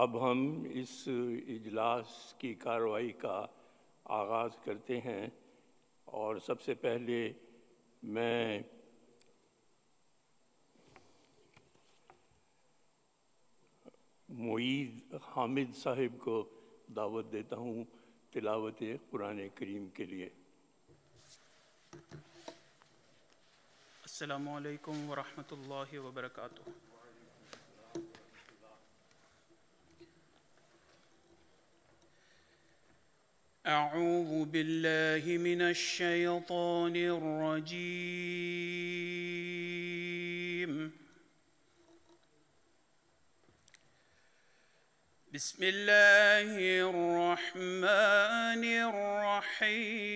اب ہم اس اجلاس کی کارروائی کا آغاز کرتے ہیں اور سب سے پہلے میں معید حامد صاحب کو دعوت دیتا ہوں تلاوت قرآن کریم کے لیے۔ السلام علیکم ورحمۃ اللہ وبرکاتہ۔ أعوذ بالله من الشيطان الرجيم. بسم الله الرحمن الرحيم.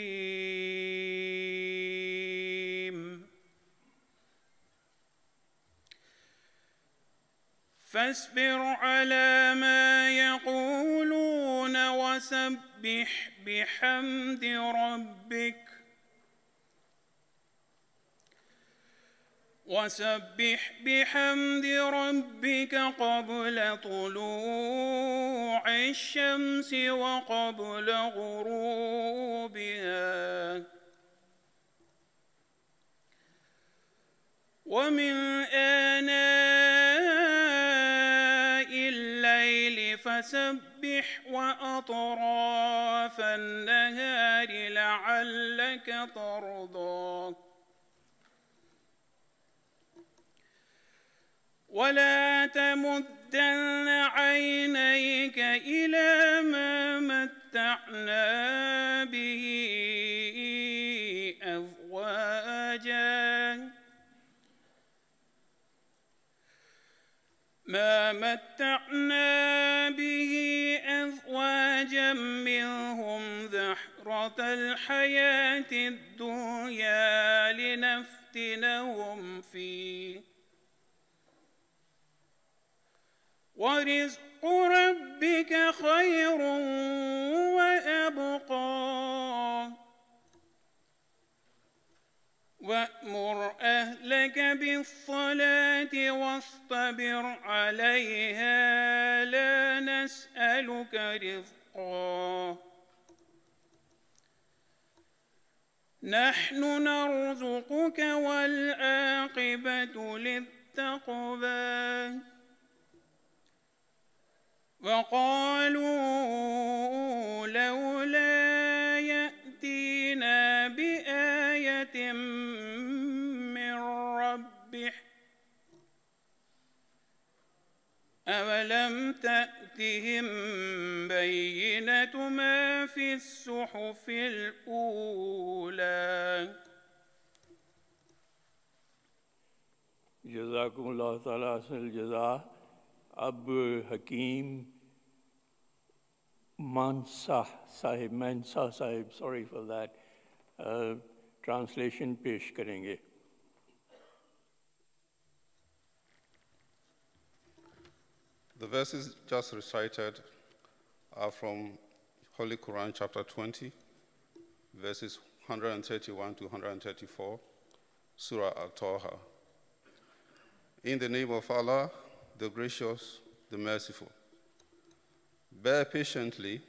فاصبر على ما يقولون وسبح بحمد ربك. وسبح بحمد ربك قبل طلوع الشمس وقبل غروبها. ومن آناء فسبح وأطراف النهار لعلك ترضى. ولا تمدن عينيك إلى ما متعنا به. ما متعنا به أزواجا منهم زحرة الحياة الدنيا لنفتنهم فيه. ورزق ربك خير وأبقى. وأمر أهلك بالصلاة واصطبر عليها لا نسألك رزقا. نحن نرزقك والعاقبة للتقوى. وقالوا لولا أولم تأتهم بينة ما في الصحف الأولى جزاکم اللہ تعالیٰ حسن الجزا اب حکیم مانسا صاحب مینسا صاحب سوری فار دیٹ ٹرانسلیشن پیش کریں گے۔ The verses just recited are from Holy Quran, chapter 20, verses 131 to 134, Surah Al Taha. In the name of Allah, the gracious, the merciful. Bear patiently,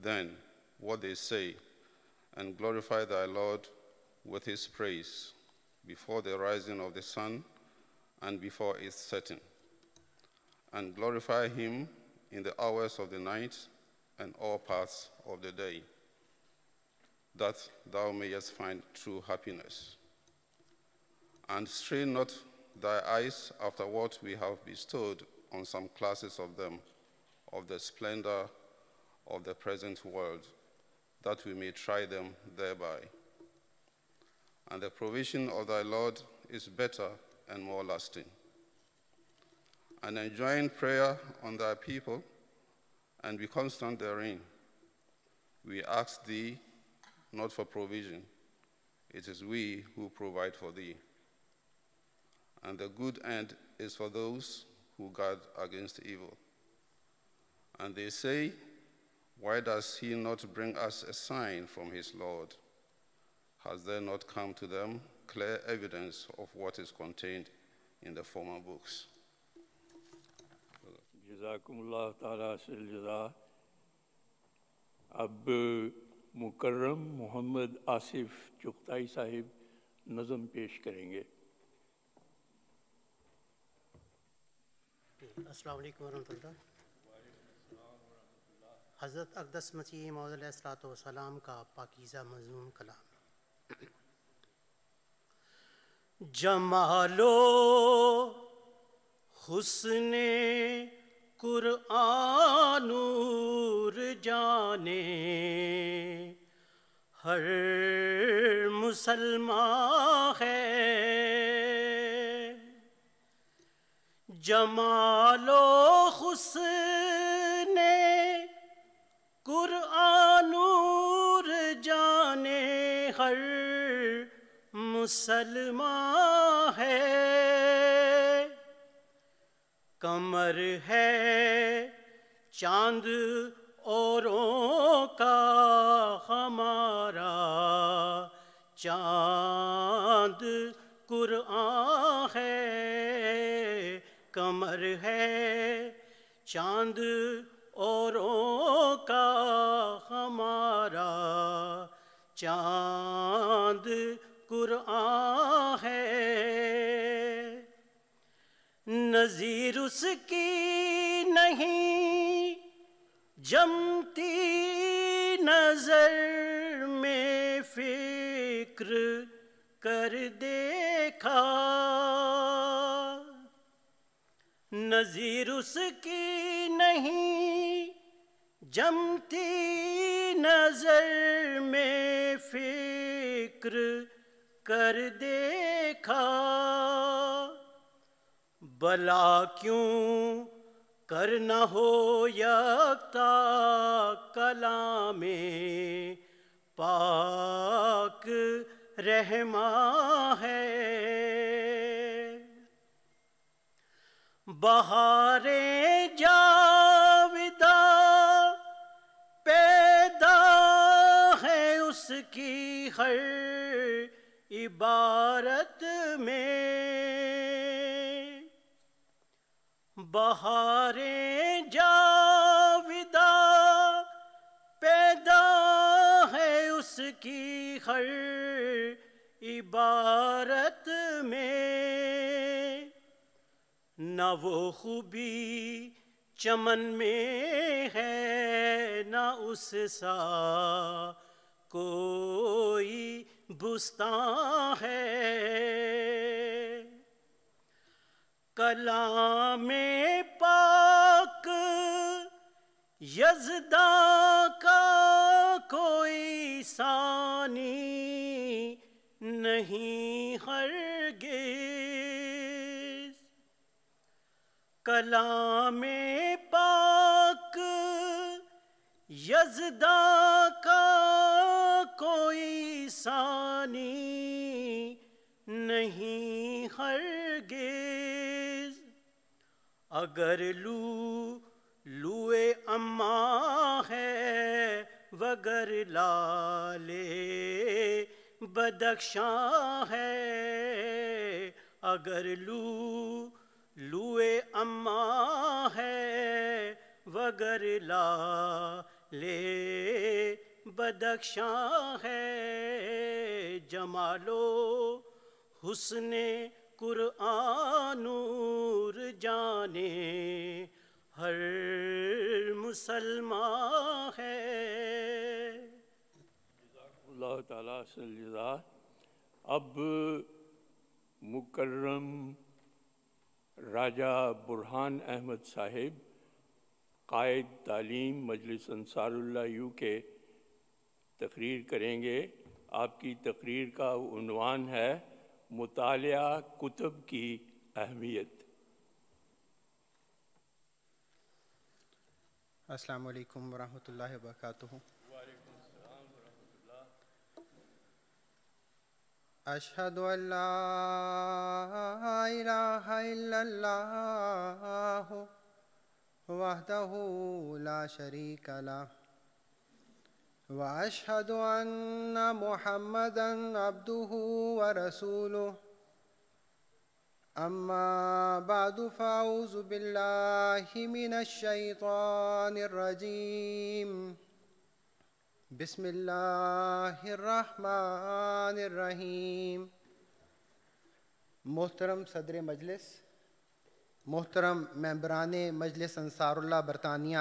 then, what they say, and glorify thy Lord with his praise before the rising of the sun and before its setting and glorify him in the hours of the night and all parts of the day, that thou mayest find true happiness. And strain not thy eyes after what we have bestowed on some classes of them, of the splendor of the present world, that we may try them thereby. And the provision of thy Lord is better and more lasting and enjoin prayer on thy people, and be constant therein. We ask thee not for provision, it is we who provide for thee. And the good end is for those who guard against evil. And they say, Why does he not bring us a sign from his Lord? Has there not come to them clear evidence of what is contained in the former books? جزاکم اللہ تعالیٰ سے جزا۔ اب مکرم محمد آصف چغتائی صاحب نظم پیش کریں گے۔ السلام علیکم ورحمۃ اللہ۔ حضرت اقدس مسیح معود علیہ السلاۃ والسلام کا پاکیزہ مضمون کلام۔ جمالو حسن قرآن نور جانے، ہر مسلمان ہے جمال و حسن قرآن نور جانے، ہر مسلمان ہے کمر ہے چاند اوروں کا ہمارا چاند قرآن ہے کمر ہے چاند اوروں کا ہمارا چاند قرآن نظیر اس کی نہیں، جمتی نظر میں فکر کر دیکھا۔ نظیر اس کی نہیں، جمتی نظر میں فکر کر دیکھا۔ بلا کیوں کرنا ہو یکتا کلام پاک رحمہ ہے۔ بہاریں جاویدہ پیدا ہے اس کی ہر عبارت میں۔ بہاریں جاویدہ پیدا ہے اس کی ہر عبارت میں۔ نہ وہ خوبی چمن میں ہے، نہ اس سا کوئی بستان ہے۔ کلام پاک یزدا کا کوئی ثانی نہیں ہرگز۔ کلام پاک یزدا کا کوئی ثانی نہیں ہرگز۔ اگر لو، لوے اما ہے، وگر لالے بدخشاں ہے۔ اگر لو، لوے اما ہے، وگر لا لے بدخشاں ہے۔ جمالو حسن قرآن نور جانے، ہر مسلمان ہے۔ اللہ تعالیٰ سے اب مکرم راجہ برہان احمد صاحب، قائد تعلیم مجلس انصار اللہ یو کے تقریر کریں گے۔ آپ کی تقریر کا عنوان ہے مطالعہ کتب کی اہمیت۔ السلام علیکم ورحمۃ اللہ وبرکاتہ۔ اشہد ان لا الہ الا اللہ وحدہ لا شریک لہ واشہد ان محمدا عبدہ ورسولہ أما بعد، فأعوذ بالله من الشيطان الرجيم. بسم الله الرحمن الرحیم محترم صدر مجلس، محترم ممبران مجلس انصار اللہ برطانیہ،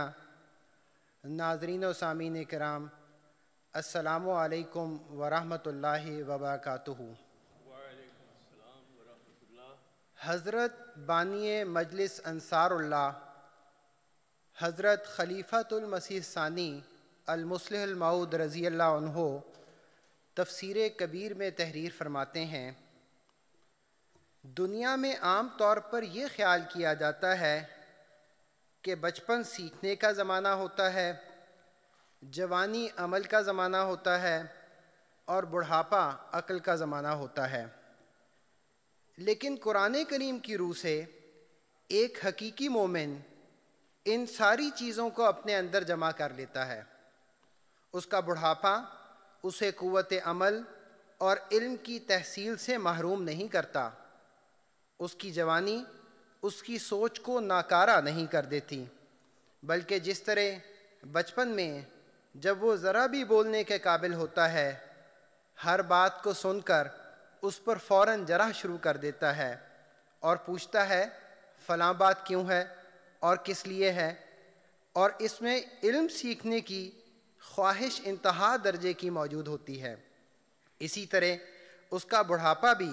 ناظرین و سامعین کرام السلام علیکم ورحمۃ اللہ وبرکاتہ۔ حضرت بانی مجلس انصار اللہ، حضرت خلیفۃ المسیح ثانی المصلح المعود رضی اللہ عنہ تفسیر کبیر میں تحریر فرماتے ہیں۔ دنیا میں عام طور پر یہ خیال کیا جاتا ہے کہ بچپن سیکھنے کا زمانہ ہوتا ہے جوانی عمل کا زمانہ ہوتا ہے اور بڑھاپا عقل کا زمانہ ہوتا ہے۔ لیکن قرآن کریم کی روح سے ایک حقیقی مومن ان ساری چیزوں کو اپنے اندر جمع کر لیتا ہے۔ اس کا بڑھاپا، اسے قوت عمل اور علم کی تحصیل سے محروم نہیں کرتا۔ اس کی جوانی اس کی سوچ کو ناکارہ نہیں کر دیتی، بلکہ جس طرح بچپن میں جب وہ ذرا بھی بولنے کے قابل ہوتا ہے، ہر بات کو سن کر اس پر فوراً جرح شروع کر دیتا ہے اور پوچھتا ہے، فلاں بات کیوں ہے؟ اور کس لیے ہے؟ اور اس میں علم سیکھنے کی خواہش انتہا درجے کی موجود ہوتی ہے۔ اسی طرح اس کا بڑھاپا بھی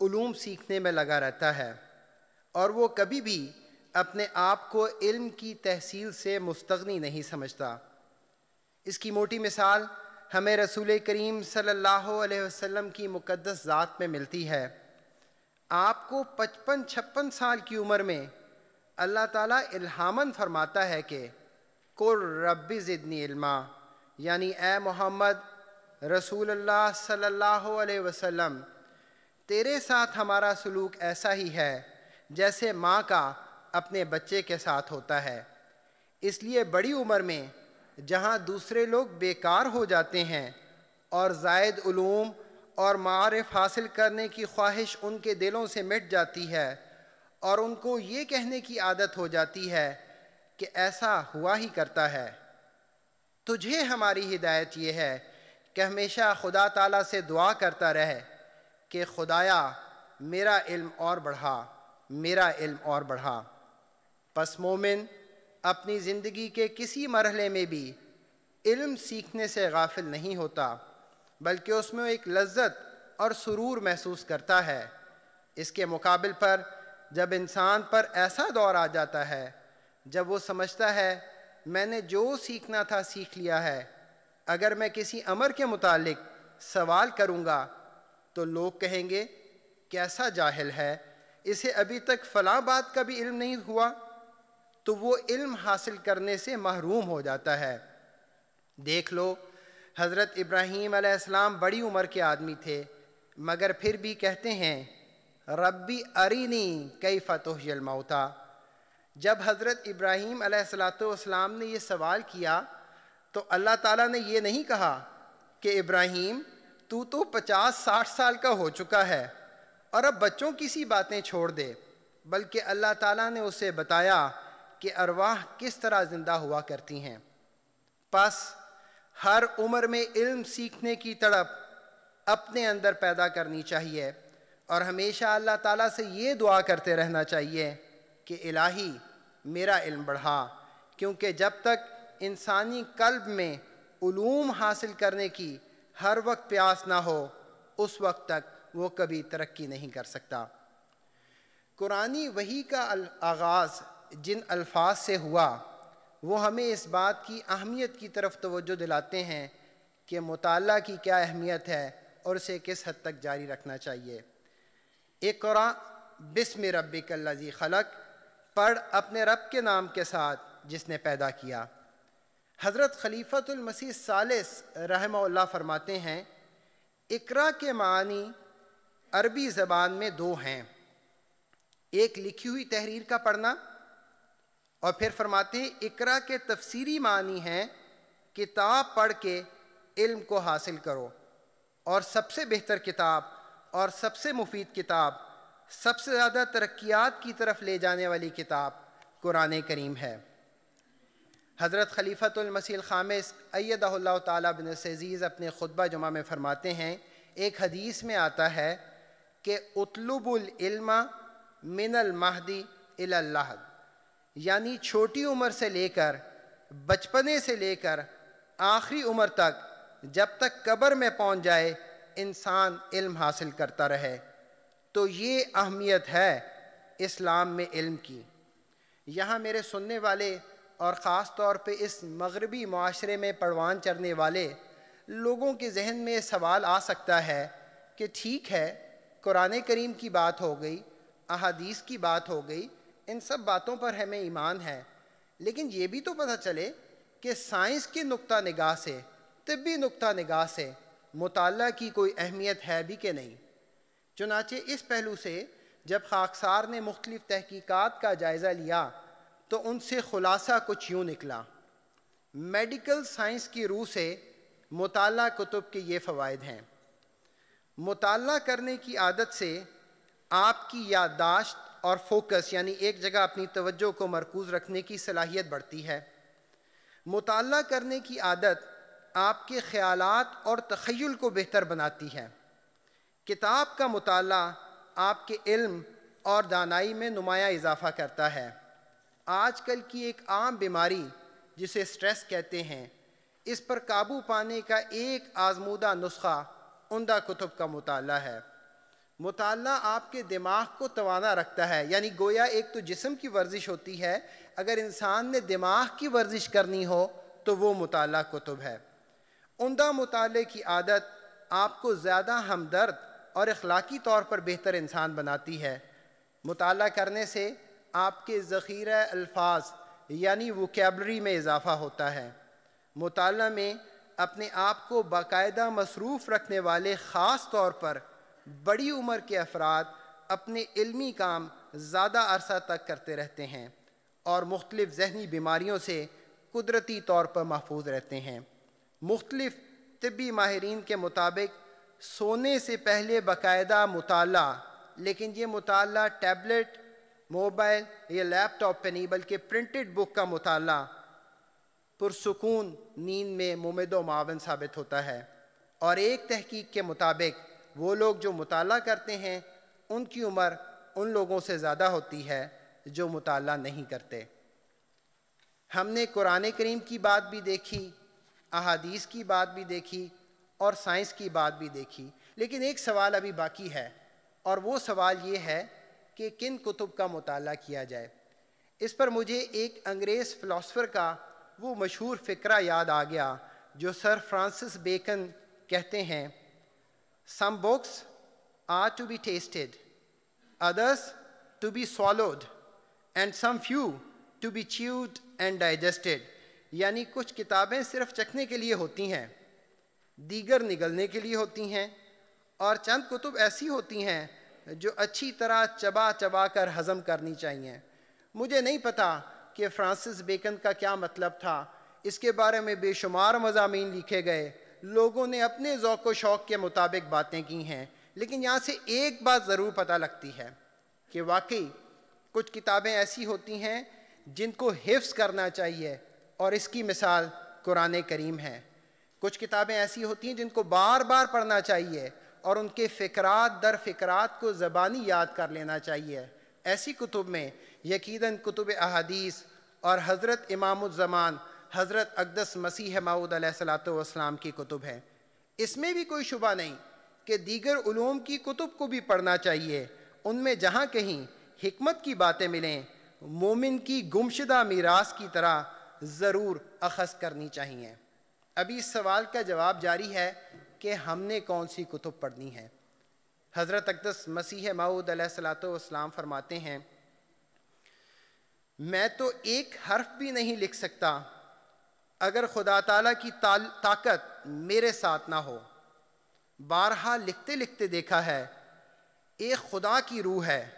علوم سیکھنے میں لگا رہتا ہے اور وہ کبھی بھی اپنے آپ کو علم کی تحصیل سے مستغنی نہیں سمجھتا۔ اس کی موٹی مثال ہمیں رسول کریم صلی اللہ علیہ وسلم کی مقدس ذات میں ملتی ہے۔ آپ کو پچپن چھپن سال کی عمر میں اللہ تعالیٰ الہامن فرماتا ہے کہ قر رب زدنی علما یعنی اے محمد، رسول اللہ صلی اللہ علیہ وسلم، تیرے ساتھ ہمارا سلوک ایسا ہی ہے جیسے ماں کا اپنے بچے کے ساتھ ہوتا ہے۔ اس لیے بڑی عمر میں جہاں دوسرے لوگ بیکار ہو جاتے ہیں اور زائد علوم اور معارف حاصل کرنے کی خواہش ان کے دلوں سے مٹ جاتی ہے اور ان کو یہ کہنے کی عادت ہو جاتی ہے کہ ایسا ہوا ہی کرتا ہے۔ تجھے ہماری ہدایت یہ ہے کہ ہمیشہ خدا تعالیٰ سے دعا کرتا رہے کہ خدایا میرا علم اور بڑھا، میرا علم اور بڑھا۔ پس مومن اپنی زندگی کے کسی مرحلے میں بھی علم سیکھنے سے غافل نہیں ہوتا، بلکہ اس میں ایک لذت اور سرور محسوس کرتا ہے۔ اس کے مقابل پر جب انسان پر ایسا دور آ جاتا ہے، جب وہ سمجھتا ہے، میں نے جو سیکھنا تھا سیکھ لیا ہے۔ اگر میں کسی امر کے متعلق سوال کروں گا تو لوگ کہیں گے، کیسا جاہل ہے، اسے ابھی تک فلاں بات کا بھی علم نہیں ہوا۔ تو وہ علم حاصل کرنے سے محروم ہو جاتا ہے۔ دیکھ لو، حضرت ابراہیم علیہ السلام بڑی عمر کے آدمی تھے، مگر پھر بھی کہتے ہیں، ربی ارینی کئی فتح الموتا جب حضرت ابراہیم علیہ السلاۃ والسلام نے یہ سوال کیا، تو اللہ تعالیٰ نے یہ نہیں کہا کہ ابراہیم، تو تو پچاس ساٹھ سال کا ہو چکا ہے اور اب بچوں کی سی باتیں چھوڑ دے، بلکہ اللہ تعالیٰ نے اسے بتایا کہ ارواح کس طرح زندہ ہوا کرتی ہیں۔ پس ہر عمر میں علم سیکھنے کی تڑپ اپنے اندر پیدا کرنی چاہیے اور ہمیشہ اللہ تعالیٰ سے یہ دعا کرتے رہنا چاہیے کہ الہی، میرا علم بڑھا۔ کیونکہ جب تک انسانی قلب میں علوم حاصل کرنے کی ہر وقت پیاس نہ ہو، اس وقت تک وہ کبھی ترقی نہیں کر سکتا۔ قرآن وہی کا آغاز جن الفاظ سے ہوا، وہ ہمیں اس بات کی اہمیت کی طرف توجہ دلاتے ہیں کہ مطالعہ کی کیا اہمیت ہے اور اسے کس حد تک جاری رکھنا چاہیے۔ ایک قرآن بسم ربک اللہ خلق، پڑھ اپنے رب کے نام کے ساتھ جس نے پیدا کیا۔ حضرت خلیفۃ المسیح ثالث رحمہ اللہ فرماتے ہیں اقرا کے معنی عربی زبان میں دو ہیں۔ ایک لکھی ہوئی تحریر کا پڑھنا اور پھر فرماتے ہیں اقرا کے تفسیری معنی ہیں کتاب پڑھ کے علم کو حاصل کرو۔ اور سب سے بہتر کتاب اور سب سے مفید کتاب، سب سے زیادہ ترقیات کی طرف لے جانے والی کتاب قرآن کریم ہے۔ حضرت خلیفۃ المسیح الخامس ایدہ اللہ تعالیٰ بن سعزیز اپنے خطبہ جمعہ میں فرماتے ہیں، ایک حدیث میں آتا ہے کہ اطلب العلم من المہدی اللہ یعنی چھوٹی عمر سے لے کر، بچپنے سے لے کر آخری عمر تک جب تک قبر میں پہنچ جائے، انسان علم حاصل کرتا رہے۔ تو یہ اہمیت ہے اسلام میں علم کی۔ یہاں میرے سننے والے اور خاص طور پہ اس مغربی معاشرے میں پڑوان چرنے والے لوگوں کے ذہن میں سوال آ سکتا ہے کہ ٹھیک ہے، قرآن کریم کی بات ہو گئی، احادیث کی بات ہو گئی ان سب باتوں پر ہمیں ایمان ہے۔ لیکن یہ بھی تو پتہ چلے کہ سائنس کے نقطہ نگاہ سے، طبی نقطہ نگاہ سے مطالعہ کی کوئی اہمیت ہے بھی کہ نہیں۔ چنانچہ اس پہلو سے جب خاکسار نے مختلف تحقیقات کا جائزہ لیا تو ان سے خلاصہ کچھ یوں نکلا۔ میڈیکل سائنس کی روح سے مطالعہ کتب کے یہ فوائد ہیں۔ مطالعہ کرنے کی عادت سے آپ کی یادداشت اور فوکس یعنی ایک جگہ اپنی توجہ کو مرکوز رکھنے کی صلاحیت بڑھتی ہے۔ مطالعہ کرنے کی عادت آپ کے خیالات اور تخیل کو بہتر بناتی ہے۔ کتاب کا مطالعہ آپ کے علم اور دانائی میں نمایاں اضافہ کرتا ہے۔ آج کل کی ایک عام بیماری جسے سٹریس کہتے ہیں، اس پر قابو پانے کا ایک آزمودہ نسخہ عمدہ کتب کا مطالعہ ہے۔ مطالعہ آپ کے دماغ کو توانا رکھتا ہے یعنی گویا ایک تو جسم کی ورزش ہوتی ہے، اگر انسان نے دماغ کی ورزش کرنی ہو تو وہ مطالعہ کتب ہے۔ عمدہ مطالعے کی عادت آپ کو زیادہ ہمدرد اور اخلاقی طور پر بہتر انسان بناتی ہے۔ مطالعہ کرنے سے آپ کے ذخیرہ الفاظ یعنی وکیبلری میں اضافہ ہوتا ہے۔ مطالعہ میں اپنے آپ کو باقاعدہ مصروف رکھنے والے خاص طور پر بڑی عمر کے افراد اپنے علمی کام زیادہ عرصہ تک کرتے رہتے ہیں اور مختلف ذہنی بیماریوں سے قدرتی طور پر محفوظ رہتے ہیں۔ مختلف طبی ماہرین کے مطابق سونے سے پہلے باقاعدہ مطالعہ، لیکن یہ مطالعہ ٹیبلٹ، موبائل یا لیپ ٹاپ پہ نہیں، بلکہ پرنٹڈ بک کا مطالعہ پرسکون نیند میں ممد و معاون ثابت ہوتا ہے۔ اور ایک تحقیق کے مطابق وہ لوگ جو مطالعہ کرتے ہیں، ان کی عمر ان لوگوں سے زیادہ ہوتی ہے جو مطالعہ نہیں کرتے۔ ہم نے قرآن کریم کی بات بھی دیکھی، احادیث کی بات بھی دیکھی اور سائنس کی بات بھی دیکھی۔ لیکن ایک سوال ابھی باقی ہے اور وہ سوال یہ ہے کہ کن کتب کا مطالعہ کیا جائے۔ اس پر مجھے ایک انگریز فلاسفر کا وہ مشہور فکرہ یاد آ گیا جو سر فرانسس بیکن کہتے ہیں۔ Some books are to be tasted others to be swallowed and some few to be chewed and digested یعنی کچھ کتابیں صرف چکھنے کے لیے ہوتی ہیں، دیگر نگلنے کے لیے ہوتی ہیں، اور چند کتب ایسی ہوتی ہیں جو اچھی طرح چبا چبا کر ہضم کرنی چاہیے۔ مجھے نہیں پتا کہ فرانسس بیکن کا کیا مطلب تھا۔ اس کے بارے میں بے شمار مضامین لکھے گئے۔ لوگوں نے اپنے ذوق و شوق کے مطابق باتیں کی ہیں، لیکن یہاں سے ایک بات ضرور پتہ لگتی ہے کہ واقعی کچھ کتابیں ایسی ہوتی ہیں جن کو حفظ کرنا چاہیے اور اس کی مثال قرآن کریم ہے۔ کچھ کتابیں ایسی ہوتی ہیں جن کو بار بار پڑھنا چاہیے اور ان کے فکرات در فکرات کو زبانی یاد کر لینا چاہیے۔ ایسی کتب میں یقیناً کتب احادیث اور حضرت امام الزمان حضرت اقدس مسیح معود علیہ السلاۃ والسلام کی کتب ہیں۔ اس میں بھی کوئی شبہ نہیں کہ دیگر علوم کی کتب کو بھی پڑھنا چاہیے۔ ان میں جہاں کہیں حکمت کی باتیں ملیں، مومن کی گمشدہ میراث کی طرح ضرور اخذ کرنی چاہیے۔ ابھی اس سوال کا جواب جاری ہے کہ ہم نے کون سی کتب پڑھنی ہے حضرت اقدس مسیح معود علیہ السلاۃ والسلام فرماتے ہیں، میں تو ایک حرف بھی نہیں لکھ سکتا۔ اگر خدا تعالیٰ کی طاقت میرے ساتھ نہ ہو۔ بارہا لکھتے لکھتے دیکھا ہے، ایک خدا کی روح ہے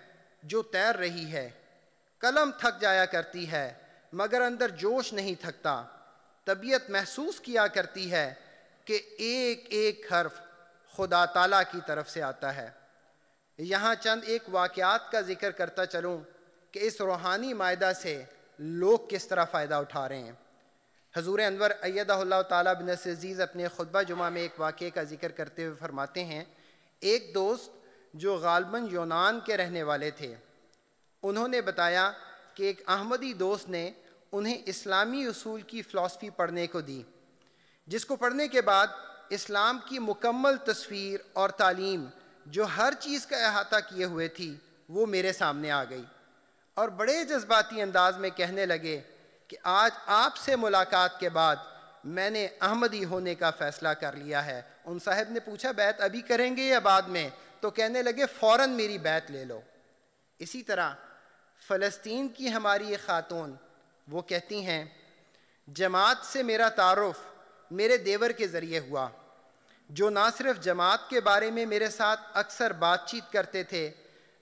جو تیر رہی ہے۔ قلم تھک جایا کرتی ہے، مگر اندر جوش نہیں تھکتا۔ طبیعت محسوس کیا کرتی ہے کہ ایک ایک حرف خدا تعالیٰ کی طرف سے آتا ہے۔ یہاں چند ایک واقعات کا ذکر کرتا چلوں کہ اس روحانی معاہدہ سے لوگ کس طرح فائدہ اٹھا رہے ہیں۔ حضور انور ایدہ اللہ تعالیٰ بن عزیز اپنے خطبہ جمعہ میں ایک واقعے کا ذکر کرتے ہوئے فرماتے ہیں، ایک دوست جو غالباً یونان کے رہنے والے تھے، انہوں نے بتایا کہ ایک احمدی دوست نے انہیں اسلامی اصول کی فلاسفی پڑھنے کو دی، جس کو پڑھنے کے بعد اسلام کی مکمل تصویر اور تعلیم جو ہر چیز کا احاطہ کیے ہوئے تھی، وہ میرے سامنے آ گئی اور بڑے جذباتی انداز میں کہنے لگے کہ آج آپ سے ملاقات کے بعد میں نے احمدی ہونے کا فیصلہ کر لیا ہے۔ ان صاحب نے پوچھا بیت ابھی کریں گے یا بعد میں؟ تو کہنے لگے، فوراً میری بیت لے لو۔ اسی طرح فلسطین کی ہماری ایک خاتون، وہ کہتی ہیں، جماعت سے میرا تعارف میرے دیور کے ذریعے ہوا۔ جو نہ صرف جماعت کے بارے میں میرے ساتھ اکثر بات چیت کرتے تھے،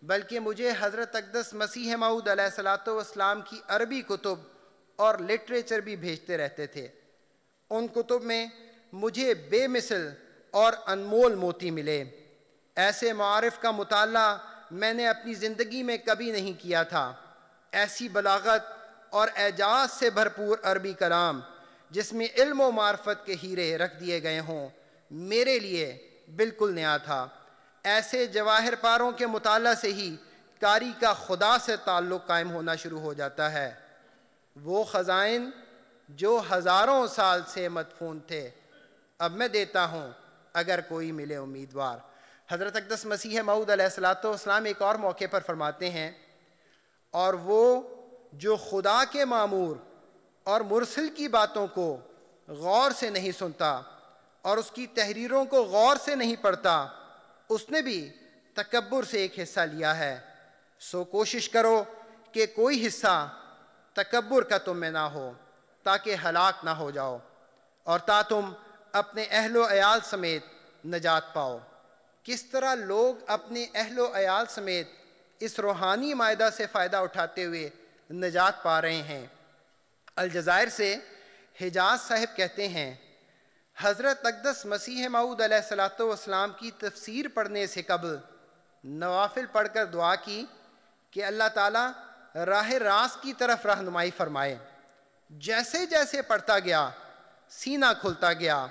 بلکہ مجھے حضرت اقدس مسیح معود علیہ السلاۃ والسلام کی عربی کتب اور لٹریچر بھی بھیجتے رہتے تھے۔ ان کتب میں مجھے بے مثل اور انمول موتی ملے۔ ایسے معارف کا مطالعہ میں نے اپنی زندگی میں کبھی نہیں کیا تھا۔ ایسی بلاغت اور اعجاز سے بھرپور عربی کلام جس میں علم و معرفت کے ہیرے رکھ دیے گئے ہوں، میرے لیے بالکل نیا تھا۔ ایسے جواہر پاروں کے مطالعہ سے ہی کاری کا خدا سے تعلق قائم ہونا شروع ہو جاتا ہے۔ وہ خزائن جو ہزاروں سال سے مدفون تھے۔ اب میں دیتا ہوں اگر کوئی ملے امیدوار۔ حضرت اقدس مسیح معود علیہ السلاۃ والسلام ایک اور موقع پر فرماتے ہیں، اور وہ جو خدا کے معمور اور مرسل کی باتوں کو غور سے نہیں سنتا اور اس کی تحریروں کو غور سے نہیں پڑھتا، اس نے بھی تکبر سے ایک حصہ لیا ہے۔ سو کوشش کرو کہ کوئی حصہ تکبر کا تم میں نہ ہو، تاکہ ہلاک نہ ہو جاؤ، اور تا تم اپنے اہل و عیال سمیت نجات پاؤ۔ کس طرح لوگ اپنے اہل و عیال سمیت اس روحانی معاہدہ سے فائدہ اٹھاتے ہوئے نجات پا رہے ہیں؟ الجزائر سے حجاز صاحب کہتے ہیں، حضرت اقدس مسیح معود علیہ السلاۃ والسلام کی تفسیر پڑھنے سے قبل نوافل پڑھ کر دعا کی کہ اللہ تعالیٰ راہ راست کی طرف رہنمائی فرمائے۔ جیسے جیسے پڑھتا گیا، سینہ کھلتا گیا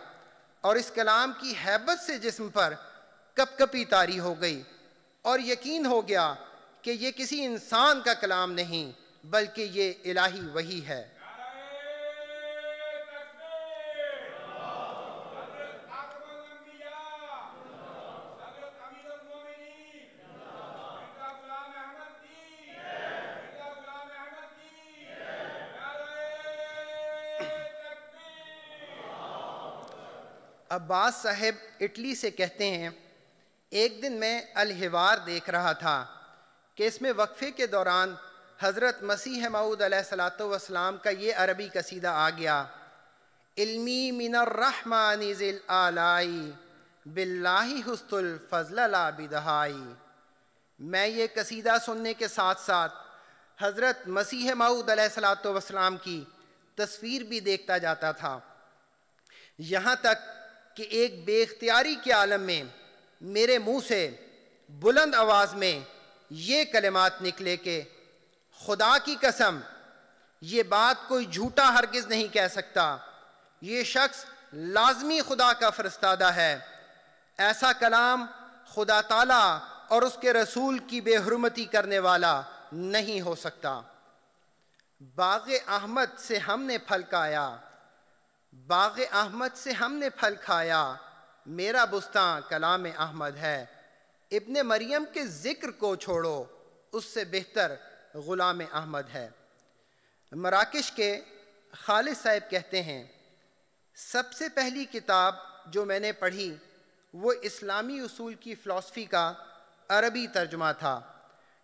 اور اس کلام کی حیبت سے جسم پر کپ کپی تاری ہو گئی اور یقین ہو گیا کہ یہ کسی انسان کا کلام نہیں، بلکہ یہ الہی وہی ہے۔ عباس صاحب اٹلی سے کہتے ہیں، ایک دن میں الہوار دیکھ رہا تھا کہ اس میں وقفے کے دوران حضرت مسیح معود علیہ السلاۃ والسلام کا یہ عربی قصیدہ آ گیا۔ علمی من الرحمن ذل آلائی باللہ حسط الفضل لا بدہائی۔ میں یہ قصیدہ سننے کے ساتھ ساتھ حضرت مسیح معود علیہ السلاۃ والسلام کی تصویر بھی دیکھتا جاتا تھا۔ یہاں تک کہ ایک بے اختیاری کے عالم میں، میرے منہ سے بلند آواز میں یہ کلمات نکلے کہ، خدا کی قسم، یہ بات کوئی جھوٹا ہرگز نہیں کہہ سکتا۔ یہ شخص لازمی خدا کا فرستادہ ہے۔ ایسا کلام خدا تعالیٰ اور اس کے رسول کی بے حرمتی کرنے والا نہیں ہو سکتا۔ باغ احمد سے ہم نے پھل کھایا باغ احمد سے ہم نے پھل کھایا۔ میرا بستان کلام احمد ہے۔ ابن مریم کے ذکر کو چھوڑو، اس سے بہتر غلام احمد ہے۔ مراکش کے خالد صاحب کہتے ہیں، سب سے پہلی کتاب جو میں نے پڑھی، وہ اسلامی اصول کی فلاسفی کا عربی ترجمہ تھا،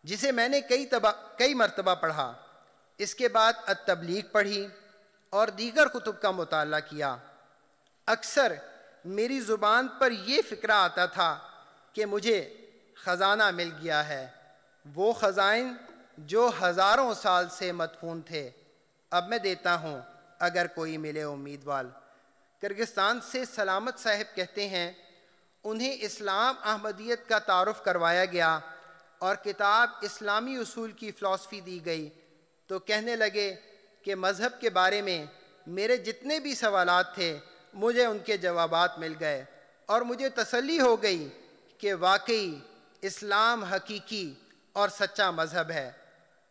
جسے میں نے کئی کئی مرتبہ پڑھا۔ اس کے بعد التبلیغ پڑھی۔ اور دیگر کتب کا مطالعہ کیا۔ اکثر میری زبان پر یہ فکرہ آتا تھا کہ مجھے خزانہ مل گیا ہے۔ وہ خزائن جو ہزاروں سال سے مدفون تھے۔ اب میں دیتا ہوں اگر کوئی ملے امیدوار۔ کرگستان سے سلامت صاحب کہتے ہیں، انہیں اسلام احمدیت کا تعارف کروایا گیا اور کتاب اسلامی اصول کی فلاسفی دی گئی۔ تو کہنے لگے کہ مذہب کے بارے میں میرے جتنے بھی سوالات تھے، مجھے ان کے جوابات مل گئے اور مجھے تسلی ہو گئی کہ واقعی اسلام حقیقی اور سچا مذہب ہے۔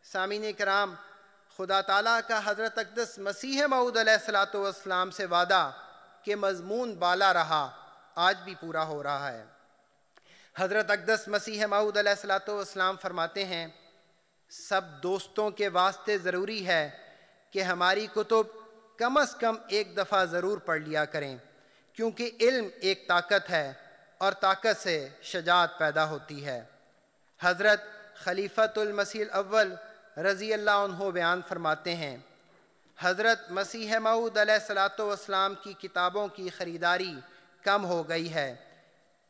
سامعین کرام، خدا تعالیٰ کا حضرت اقدس مسیح معود علیہ السلاۃ والسلام سے وعدہ کہ مضمون بالا رہا، آج بھی پورا ہو رہا ہے۔ حضرت اقدس مسیح معود علیہ السلاۃ والسلام فرماتے ہیں، سب دوستوں کے واسطے ضروری ہے کہ ہماری کتب کم از کم ایک دفعہ ضرور پڑھ لیا کریں، کیونکہ علم ایک طاقت ہے اور طاقت سے شجاعت پیدا ہوتی ہے۔ حضرت خلیفۃ المسیح الاول رضی اللہ عنہ بیان فرماتے ہیں، حضرت مسیح معود علیہ السلاۃ والسلام کی کتابوں کی خریداری کم ہو گئی ہے۔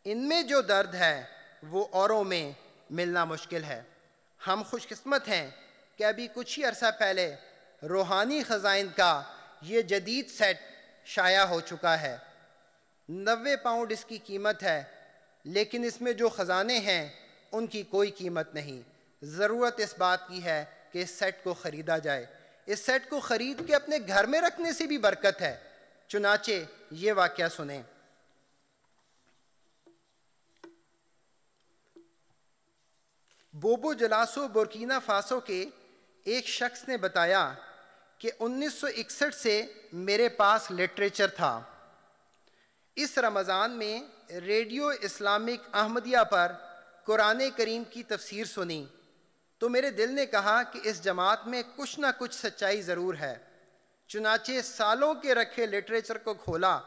ان میں جو درد ہے، وہ اوروں میں ملنا مشکل ہے۔ ہم خوش قسمت ہیں کہ ابھی کچھ ہی عرصہ پہلے روحانی خزائن کا یہ جدید سیٹ شائع ہو چکا ہے۔ نوے پاؤنڈ اس کی قیمت ہے، لیکن اس میں جو خزانے ہیں، ان کی کوئی قیمت نہیں۔ ضرورت اس بات کی ہے کہ اس سیٹ کو خریدا جائے۔ اس سیٹ کو خرید کے اپنے گھر میں رکھنے سے بھی برکت ہے۔ چنانچہ یہ واقعہ سنیں۔ بوبو جلاسو، بورکینا فاسو کے ایک شخص نے بتایا کہ انیس سو اکسٹھ سے میرے پاس لٹریچر تھا۔ اس رمضان میں ریڈیو اسلامک احمدیہ پر قرآن کریم کی تفسیر سنی۔ تو میرے دل نے کہا کہ اس جماعت میں کچھ نہ کچھ سچائی ضرور ہے۔ چنانچہ سالوں کے رکھے لٹریچر کو کھولا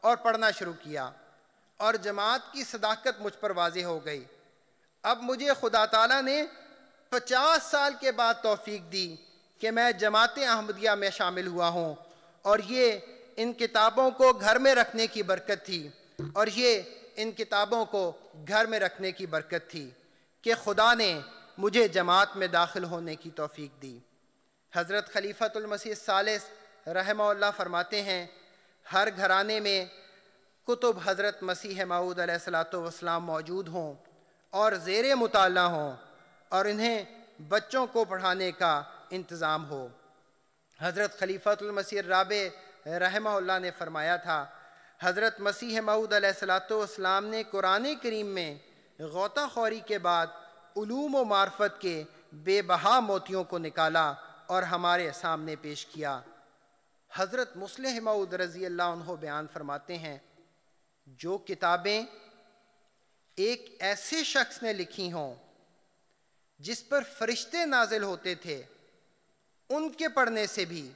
اور پڑھنا شروع کیا اور جماعت کی صداقت مجھ پر واضح ہو گئی۔ اب مجھے خدا تعالیٰ نے پچاس سال کے بعد توفیق دی۔ کہ میں جماعت احمدیہ میں شامل ہوا ہوں اور یہ ان کتابوں کو گھر میں رکھنے کی برکت تھی اور یہ ان کتابوں کو گھر میں رکھنے کی برکت تھی کہ خدا نے مجھے جماعت میں داخل ہونے کی توفیق دی۔ حضرت خلیفۃ المسیح ثالث رحمہ اللہ فرماتے ہیں، ہر گھرانے میں کتب حضرت مسیح معود علیہ السلاۃ والسلام موجود ہوں اور زیر مطالعہ ہوں اور انہیں بچوں کو پڑھانے کا انتظام ہو۔ حضرت خلیفۃ المسیح رابع رحمہ اللہ نے فرمایا تھا، حضرت مسیح معود علیہ السلاۃ والسلام نے قرآن کریم میں غوطہ خوری کے بعد علوم و معرفت کے بے بہا موتیوں کو نکالا اور ہمارے سامنے پیش کیا۔ حضرت مسلح معود رضی اللہ عنہ بیان فرماتے ہیں، جو کتابیں ایک ایسے شخص نے لکھی ہوں جس پر فرشتے نازل ہوتے تھے ان کے پڑھنے سے بھی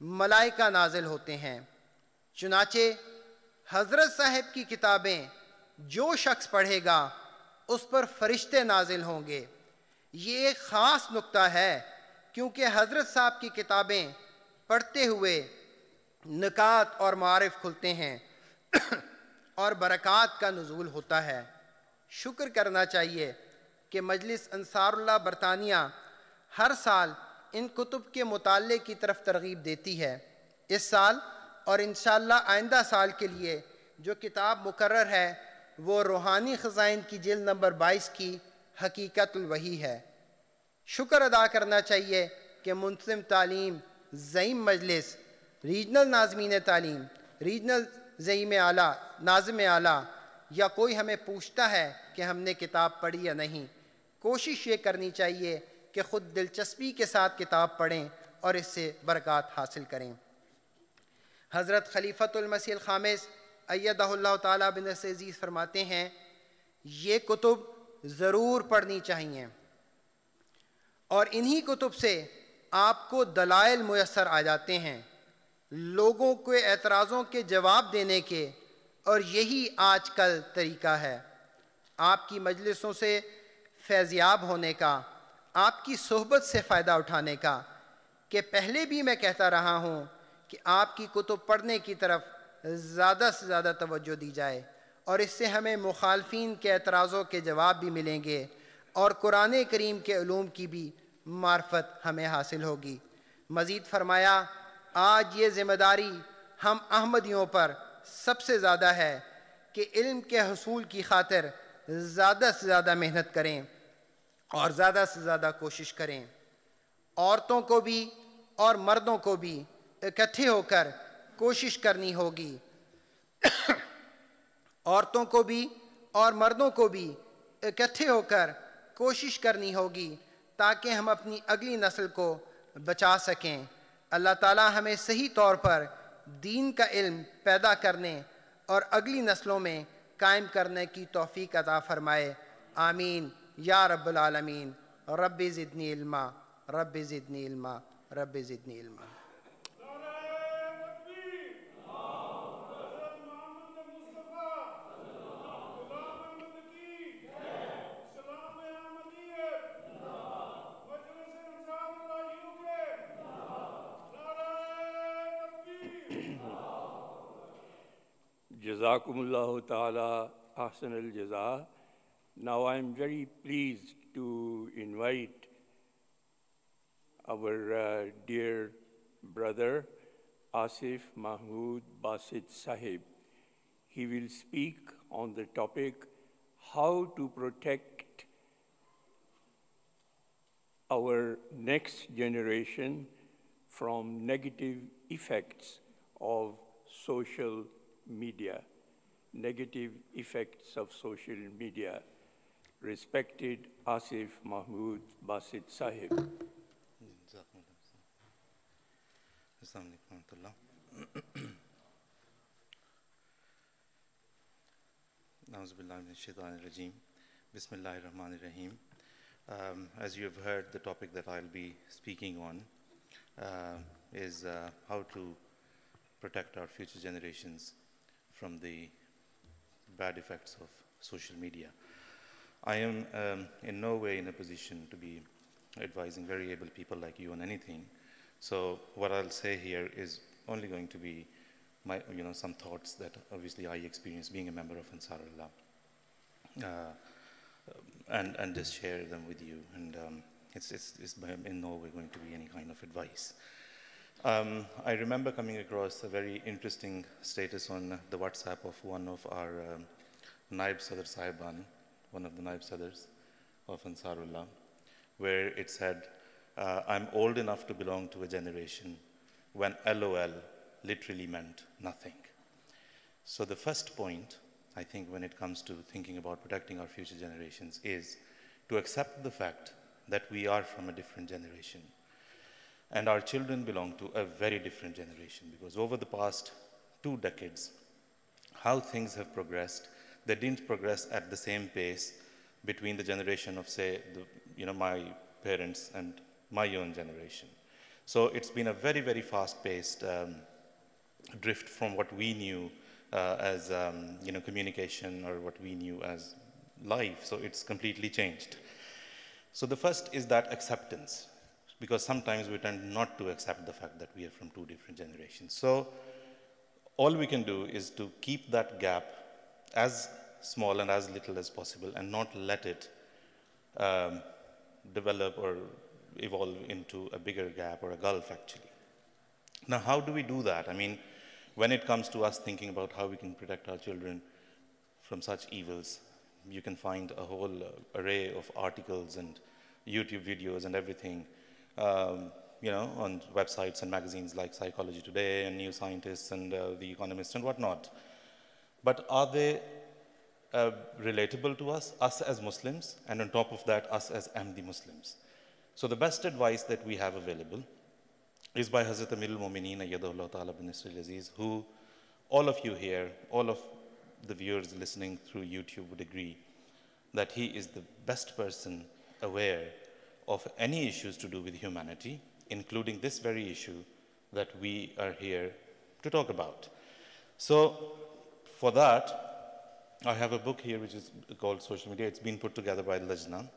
ملائکہ نازل ہوتے ہیں۔ چنانچہ حضرت صاحب کی کتابیں جو شخص پڑھے گا، اس پر فرشتے نازل ہوں گے۔ یہ ایک خاص نقطہ ہے، کیونکہ حضرت صاحب کی کتابیں پڑھتے ہوئے نکات اور معارف کھلتے ہیں اور برکات کا نزول ہوتا ہے۔ شکر کرنا چاہیے کہ مجلس انصار اللہ برطانیہ ہر سال ان کتب کے مطالعے کی طرف ترغیب دیتی ہے۔ اس سال اور انشاءاللہ آئندہ سال کے لیے جو کتاب مقرر ہے، وہ روحانی خزائن کی جلد نمبر بائیس کی حقیقت الوحی ہے۔ شکر ادا کرنا چاہیے کہ منظم تعلیم ضعیم مجلس، ریجنل ناظمین تعلیم، ریجنل ضعیم اعلیٰ، ناظم اعلیٰ، یا کوئی ہمیں پوچھتا ہے کہ ہم نے کتاب پڑھی یا نہیں، کوشش یہ کرنی چاہیے کہ خود دلچسپی کے ساتھ کتاب پڑھیں اور اس سے برکات حاصل کریں۔ حضرت خلیفۃ المسیح الخامس ایدہ اللہ تعالیٰ بن عزیز فرماتے ہیں، یہ کتب ضرور پڑھنی چاہیے۔ اور انہی کتب سے آپ کو دلائل میسر آ جاتے ہیں، لوگوں کے اعتراضوں کے جواب دینے کے، اور یہی آج کل طریقہ ہے۔ آپ کی مجلسوں سے فیضیاب ہونے کا آپ کی صحبت سے فائدہ اٹھانے کا کہ پہلے بھی میں کہتا رہا ہوں کہ آپ کی کتب پڑھنے کی طرف زیادہ سے زیادہ توجہ دی جائے اور اس سے ہمیں مخالفین کے اعتراضوں کے جواب بھی ملیں گے اور قرآن کریم کے علوم کی بھی معرفت ہمیں حاصل ہوگی۔ مزید فرمایا، آج یہ ذمہ داری ہم احمدیوں پر سب سے زیادہ ہے کہ علم کے حصول کی خاطر زیادہ سے زیادہ محنت کریں۔ اور زیادہ سے زیادہ کوشش کریں۔ عورتوں کو بھی اور مردوں کو بھی اکٹھے ہو کر کوشش کرنی ہوگی۔ عورتوں کو بھی اور مردوں کو بھی اکٹھے ہو کر کوشش کرنی ہوگی تاکہ ہم اپنی اگلی نسل کو بچا سکیں۔ اللہ تعالی ہمیں صحیح طور پر دین کا علم پیدا کرنے اور اگلی نسلوں میں قائم کرنے کی توفیق عطا فرمائے۔ آمین۔ یا رب العالمین رب زدنی علما رب زدنی علما رب زدنی علما Jazakum Allah ta'ala ahsan al jaza. Now I am very pleased to invite our uh, dear brother Asif Mahmood Basit Sahib. He will speak on the topic how to protect our next generation from negative effects of social media, negative effects of social media respected Asif Mahmood Basit Sahib. Um, as you have heard, the topic that I'll be speaking on uh, is uh, how to protect our future generations from the bad effects of social media. I am um, in no way in a position to be advising very able people like you on anything. So what I'll say here is only going to be my, you know, some thoughts that obviously I experienced being a member of Ansarullah. Uh, and, and just share them with you. And um, it's, it's, it's in no way going to be any kind of advice. Um, I remember coming across a very interesting status on the WhatsApp of one of our um, Naib Sadr one of the Naib Sadrs of Ansarullah, where it said, uh, I'm old enough to belong to a generation when LOL literally meant nothing. So the first point, I think, when it comes to thinking about protecting our future generations is to accept the fact that we are from a different generation. And our children belong to a very different generation because over the past two decades, how things have progressed, they didn't progress at the same pace between the generation of, say, the, you know, my parents and my own generation. So it's been a very, very fast-paced um, drift from what we knew uh, as um, you know, communication or what we knew as life. So it's completely changed. So the first is that acceptance, because sometimes we tend not to accept the fact that we are from two different generations. So all we can do is to keep that gap as small and as little as possible and not let it um, develop or evolve into a bigger gap or a gulf actually. Now, how do we do that? I mean, when it comes to us thinking about how we can protect our children from such evils, you can find a whole uh, array of articles and YouTube videos and everything, um, you know, on websites and magazines like Psychology Today and New Scientists and uh, The Economist and whatnot. But are they uh, relatable to us, us as Muslims, and on top of that, us as Ahmadi Muslims? So the best advice that we have available is by Hazrat Amir al-Mumineen Ayyadullah Ta'ala bin Nasr Aziz, who all of you here, all of the viewers listening through YouTube would agree that he is the best person aware of any issues to do with humanity, including this very issue that we are here to talk about. So for that, I have a book here which is called Social Media. It's been put together by Lajna,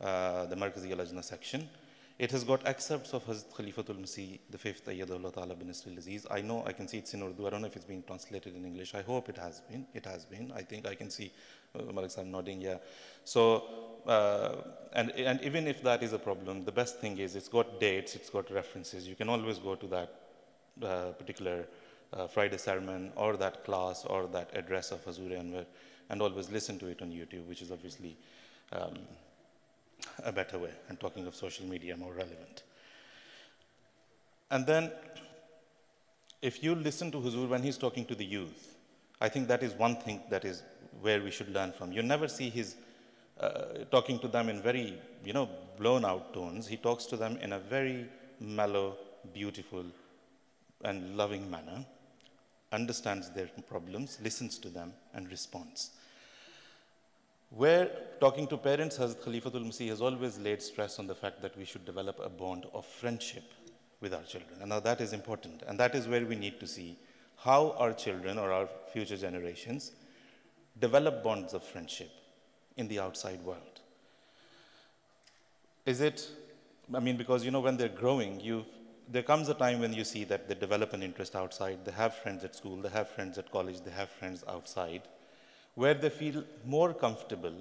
uh, the Markazi Lajna section. It has got excerpts of Hazrat Khalifatul Masih, the fifth Ayyadullah Ta'ala bin Aziz. I know I can see it's in Urdu. I don't know if it's being translated in English. I hope it has been. It has been. I think I can see uh, Malik Sam nodding, yeah. So, uh, and, and even if that is a problem, the best thing is it's got dates, it's got references. You can always go to that uh, particular uh, Friday sermon or that class or that address of Hazur Anwar and always listen to it on YouTube, which is obviously um, a better way, and talking of social media, more relevant. And then, if you listen to Huzur when he's talking to the youth, I think that is one thing that is where we should learn from. You never see his uh, talking to them in very, you know, blown out tones. He talks to them in a very mellow, beautiful, and loving manner, understands their problems, listens to them, and responds. Where talking to parents, Hazrat Khalifatul Masih has always laid stress on the fact that we should develop a bond of friendship with our children. And now that is important. And that is where we need to see how our children or our future generations develop bonds of friendship in the outside world. Is it, I mean, because you know, when they're growing, you, there comes a time when you see that they develop an interest outside, they have friends at school, they have friends at college, they have friends outside where they feel more comfortable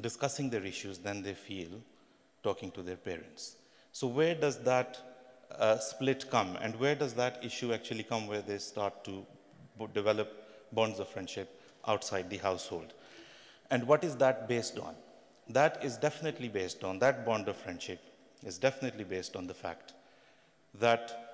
discussing their issues than they feel talking to their parents. So, where does that uh, split come, and where does that issue actually come where they start to develop bonds of friendship outside the household? And what is that based on? That is definitely based on, that bond of friendship is definitely based on the fact that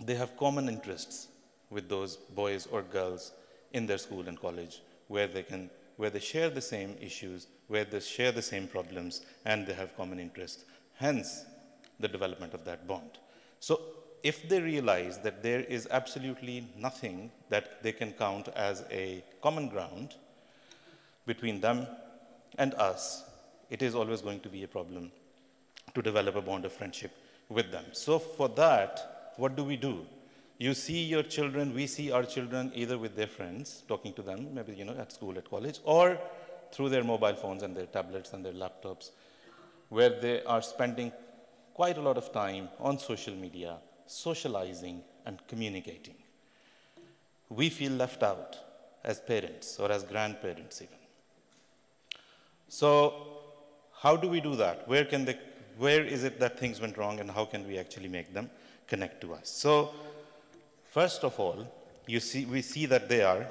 they have common interests with those boys or girls in their school and college where they can where they share the same issues, where they share the same problems, and they have common interests. Hence, the development of that bond. So, if they realize that there is absolutely nothing that they can count as a common ground between them and us, it is always going to be a problem to develop a bond of friendship with them. So, for that, what do we do? You see your children, we see our children either with their friends, talking to them, maybe, you know, at school, at college, or through their mobile phones and their tablets and their laptops, where they are spending quite a lot of time on social media, socializing and communicating. We feel left out as parents or as grandparents even. So how do we do that? Where, can they, where is it that things went wrong and how can we actually make them connect to us? So First of all, you see, we see that they are,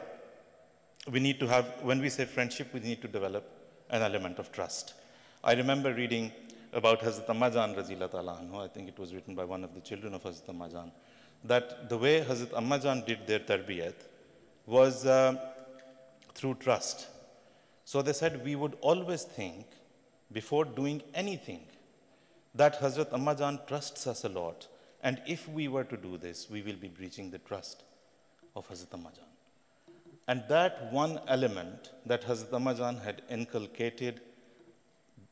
we need to have, when we say friendship, we need to develop an element of trust. I remember reading about Hazrat Ammajan Razila Anhu, I think it was written by one of the children of Hazrat Ammajan, that the way Hazrat Ammajan did their tarbiyat was uh, through trust. So they said we would always think before doing anything that Hazrat Ammajan trusts us a lot and if we were to do this, we will be breaching the trust of Hazrat Ammajan. And that one element that Hazrat Ammajan had inculcated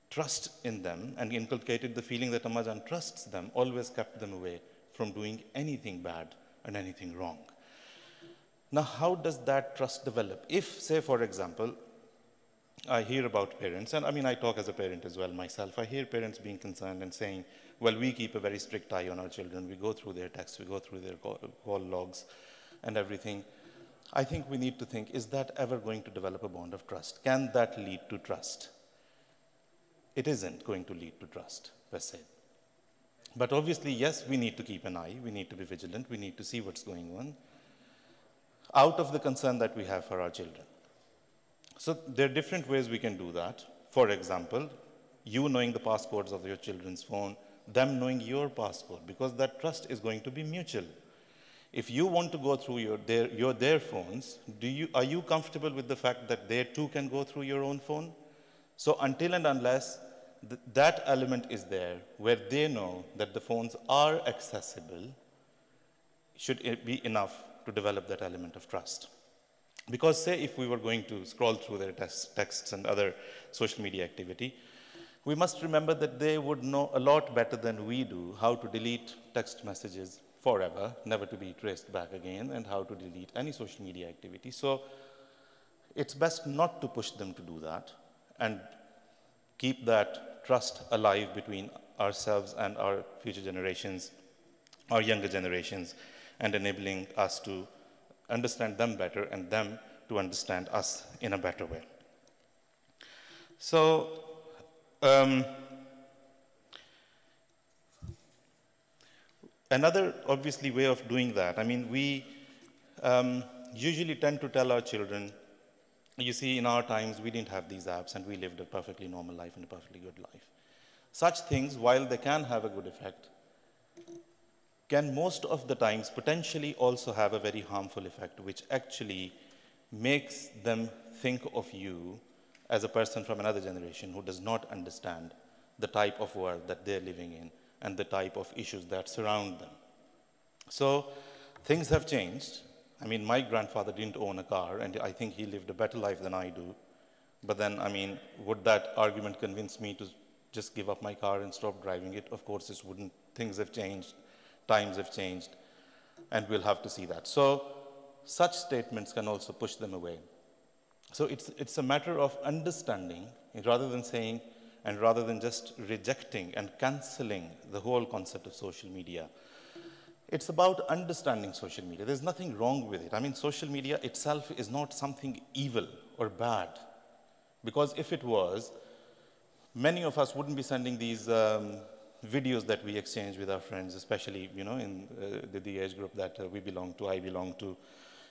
trust in them and inculcated the feeling that Ammajan trusts them always kept them away from doing anything bad and anything wrong. Now, how does that trust develop? If, say, for example, I hear about parents, and I mean, I talk as a parent as well myself, I hear parents being concerned and saying, well, we keep a very strict eye on our children. We go through their texts, we go through their call logs and everything. I think we need to think, is that ever going to develop a bond of trust? Can that lead to trust? It isn't going to lead to trust, per se. But obviously, yes, we need to keep an eye, we need to be vigilant, we need to see what's going on out of the concern that we have for our children. So there are different ways we can do that. For example, you knowing the passcodes of your children's phone, them knowing your passcode because that trust is going to be mutual. If you want to go through your their, your, their phones, do you, are you comfortable with the fact that they too can go through your own phone? So until and unless th that element is there, where they know that the phones are accessible, should it be enough to develop that element of trust. Because say if we were going to scroll through their texts and other social media activity, we must remember that they would know a lot better than we do how to delete text messages forever, never to be traced back again, and how to delete any social media activity. So it's best not to push them to do that and keep that trust alive between ourselves and our future generations, our younger generations, and enabling us to understand them better and them to understand us in a better way. So um, another obviously way of doing that, I mean, we um, usually tend to tell our children, you see, in our times, we didn't have these apps and we lived a perfectly normal life and a perfectly good life. Such things, while they can have a good effect, can most of the times potentially also have a very harmful effect, which actually makes them think of you as a person from another generation who does not understand the type of world that they're living in and the type of issues that surround them. So things have changed. I mean, my grandfather didn't own a car, and I think he lived a better life than I do. But then, I mean, would that argument convince me to just give up my car and stop driving it? Of course, it wouldn't. Things have changed, times have changed, and we'll have to see that. So, such statements can also push them away. So, it's, it's a matter of understanding rather than saying, and rather than just rejecting and canceling the whole concept of social media. It's about understanding social media. There's nothing wrong with it. I mean, social media itself is not something evil or bad. Because if it was, many of us wouldn't be sending these um, videos that we exchange with our friends, especially, you know, in uh, the, the, age group that uh, we belong to, I belong to,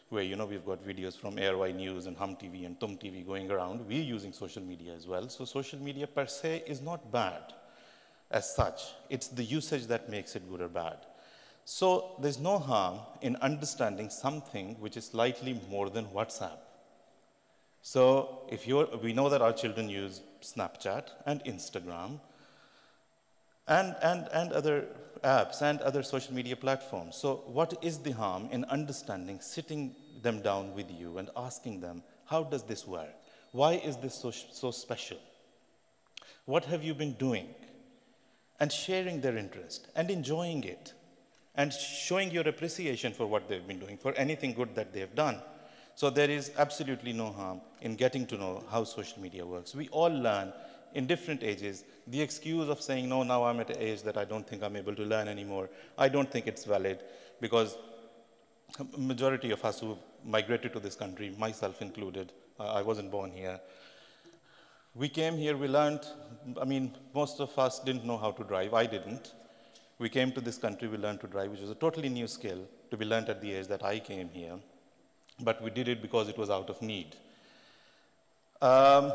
where, you know, we've got videos from ARY News and Hum TV and Tum TV going around. We're using social media as well. So social media per se is not bad as such. It's the usage that makes it good or bad. So there's no harm in understanding something which is slightly more than WhatsApp. So if you're, we know that our children use Snapchat and Instagram and, and, and other apps and other social media platforms. So what is the harm in understanding, sitting them down with you and asking them, how does this work? Why is this so, so special? What have you been doing? And sharing their interest and enjoying it and showing your appreciation for what they've been doing, for anything good that they've done. So there is absolutely no harm in getting to know how social media works. We all learn in different ages. The excuse of saying, no, now I'm at an age that I don't think I'm able to learn anymore, I don't think it's valid because majority of us who migrated to this country, myself included, I wasn't born here, we came here, we learned, I mean, most of us didn't know how to drive. I didn't. We came to this country, we learned to drive, which was a totally new skill to be learned at the age that I came here. But we did it because it was out of need. Um,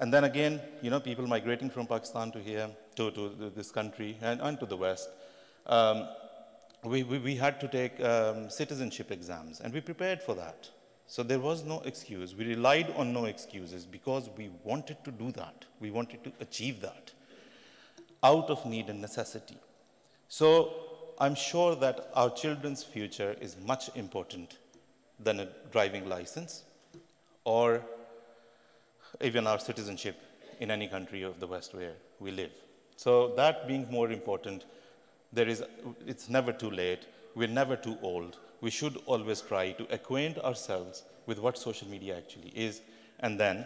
and then again, you know, people migrating from Pakistan to here, to, to this country, and, and to the West, um, we, we, we, had to take um, citizenship exams, and we prepared for that. So there was no excuse. We relied on no excuses because we wanted to do that. We wanted to achieve that out of need and necessity. So I'm sure that our children's future is much important than a driving license or even our citizenship in any country of the West where we live. So that being more important, there is, it's never too late. We're never too old. We should always try to acquaint ourselves with what social media actually is and then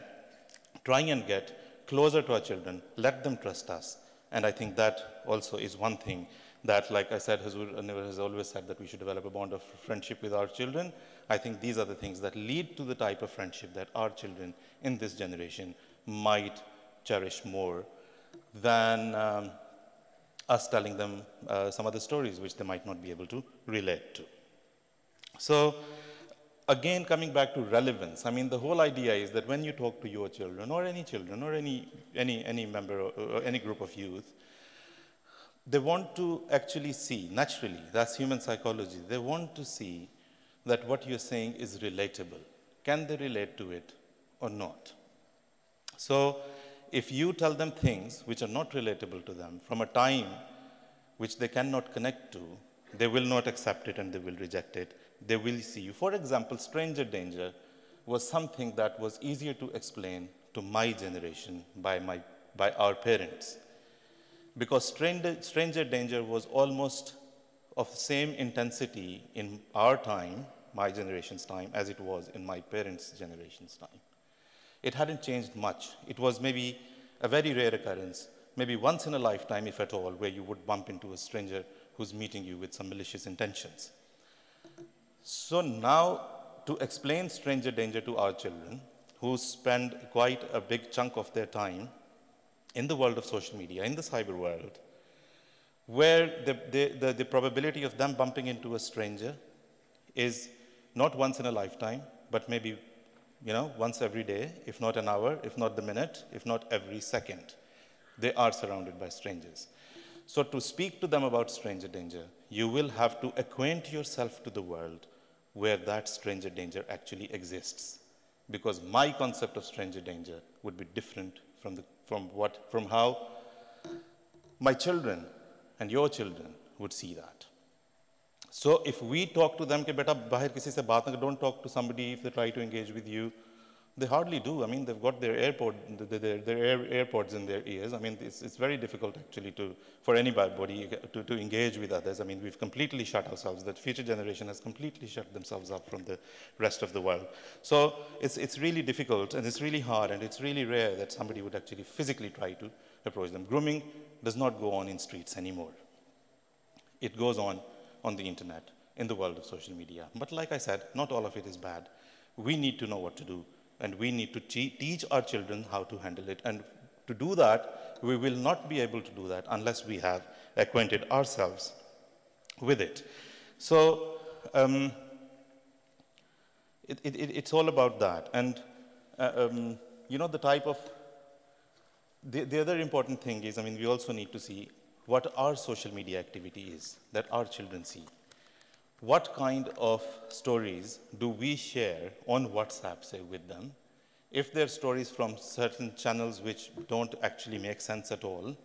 try and get closer to our children, let them trust us. And I think that also is one thing that, like I said, Hazur has always said that we should develop a bond of friendship with our children. I think these are the things that lead to the type of friendship that our children in this generation might cherish more than um, us telling them uh, some other stories which they might not be able to relate to. So, again, coming back to relevance, I mean, the whole idea is that when you talk to your children or any children or any, any, any member or, or any group of youth, they want to actually see, naturally, that's human psychology, they want to see that what you're saying is relatable. Can they relate to it or not? So, if you tell them things which are not relatable to them from a time which they cannot connect to, they will not accept it and they will reject it. They will see you. For example, stranger danger was something that was easier to explain to my generation by, my, by our parents because stranger, stranger danger was almost of the same intensity in our time, my generation's time, as it was in my parents' generation's time. It hadn't changed much. It was maybe a very rare occurrence, maybe once in a lifetime, if at all, where you would bump into a stranger who's meeting you with some malicious intentions. So now, to explain stranger danger to our children, who spend quite a big chunk of their time in the world of social media, in the cyber world, where the, the, the, the, probability of them bumping into a stranger is not once in a lifetime, but maybe, you know, once every day, if not an hour, if not the minute, if not every second. They are surrounded by strangers. So to speak to them about stranger danger, you will have to acquaint yourself to the world where that stranger danger actually exists. Because my concept of stranger danger would be different from, the, from, what, from how my children and your children would see that. So if we talk to them, don't talk to somebody if they try to engage with you. They hardly do. I mean, they've got their AirPod, their, their Air, AirPods in their ears. I mean, it's, it's very difficult actually to, for anybody to, to engage with others. I mean, we've completely shut ourselves. That future generation has completely shut themselves up from the rest of the world. So it's, it's really difficult and it's really hard and it's really rare that somebody would actually physically try to approach them. Grooming does not go on in streets anymore. It goes on on the internet, in the world of social media. But like I said, not all of it is bad. We need to know what to do, and we need to teach our children how to handle it. And to do that, we will not be able to do that unless we have acquainted ourselves with it. So um, it, it, it's all about that. And uh, um, you know, the type of, the, the other important thing is, I mean, we also need to see what our social media activity is that our children see. What kind of stories do we share on WhatsApp, say, with them? If they're stories from certain channels which don't actually make sense at all,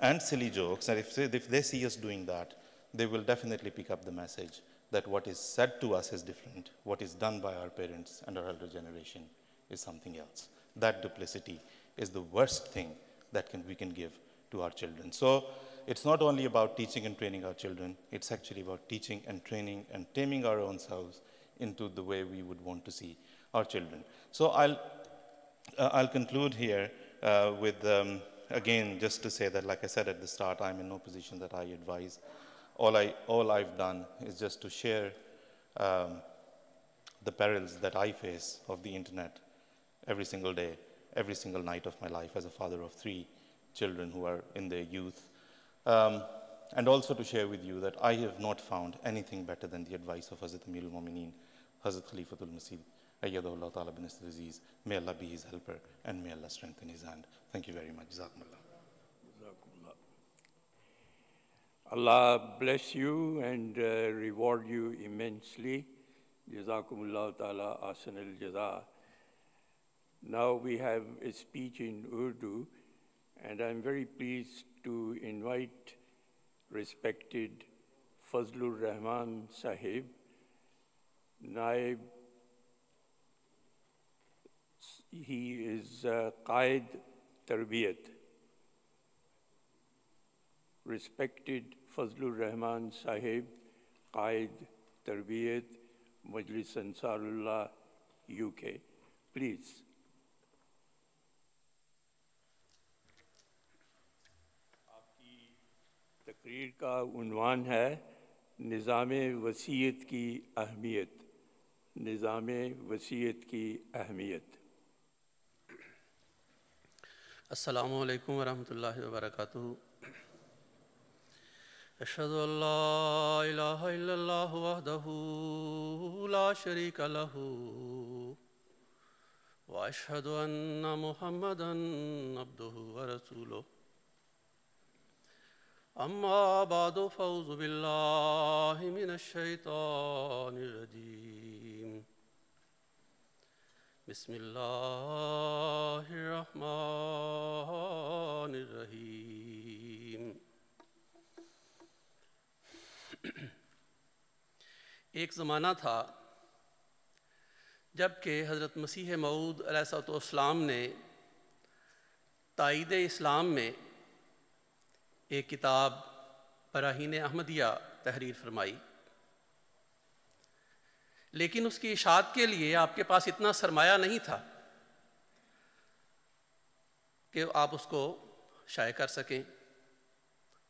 and silly jokes, and if they, if they see us doing that, they will definitely pick up the message that what is said to us is different, what is done by our parents and our elder generation is something else. That duplicity is the worst thing that can, we can give to our children. So it's not only about teaching and training our children, it's actually about teaching and training and taming our own selves into the way we would want to see our children. So I'll, uh, I'll conclude here uh, with, um, again, just to say that, like I said at the start, I'm in no position that I advise. All, I, all I've done is just to share um, the perils that I face of the internet every single day, every single night of my life as a father of three children who are in their youth. Um, and also to share with you that I have not found anything better than the advice of Hazrat Amir al-Mu'mineen, Hazrat Khalifatul Masih, Ayyadullah Ta'ala bin Aziz. May Allah be his helper and may Allah strengthen his hand. Thank you very much. Jazakumullah. Allah bless you and uh, reward you immensely. Jazakumullah ta'ala asan al jaza. Now we have a speech in Urdu and I'm very pleased to invite respected Fazlur Rahman Sahib, Naib. He is uh, Qaid Tarbiyat. Respected Fazlur Rahman Sahib, Qaid Tarbiyat, Majlis Ansarullah, UK. Please. تقریر کا عنوان ہے نظام وسیعت کی اہمیت۔ نظام وسیعت کی اہمیت۔ السلام علیکم ورحمۃ اللہ وبرکاتہ۔ اشہد اللہ الہ الا اللہ وحدہ لا شریک له واشہد ان محمدا عبدہ ورسولہ أما بعد فأعوذ بالله من الشيطان الرجيم. بسم الله الرحمن الرحيم. ایک زمانہ تھا جبکہ حضرت مسیح معود علیہ السلام نے تائید اسلام میں ایک کتاب براہین احمدیہ تحریر فرمائی۔ لیکن اس کی اشاعت کے لیے آپ کے پاس اتنا سرمایہ نہیں تھا کہ آپ اس کو شائع کر سکیں۔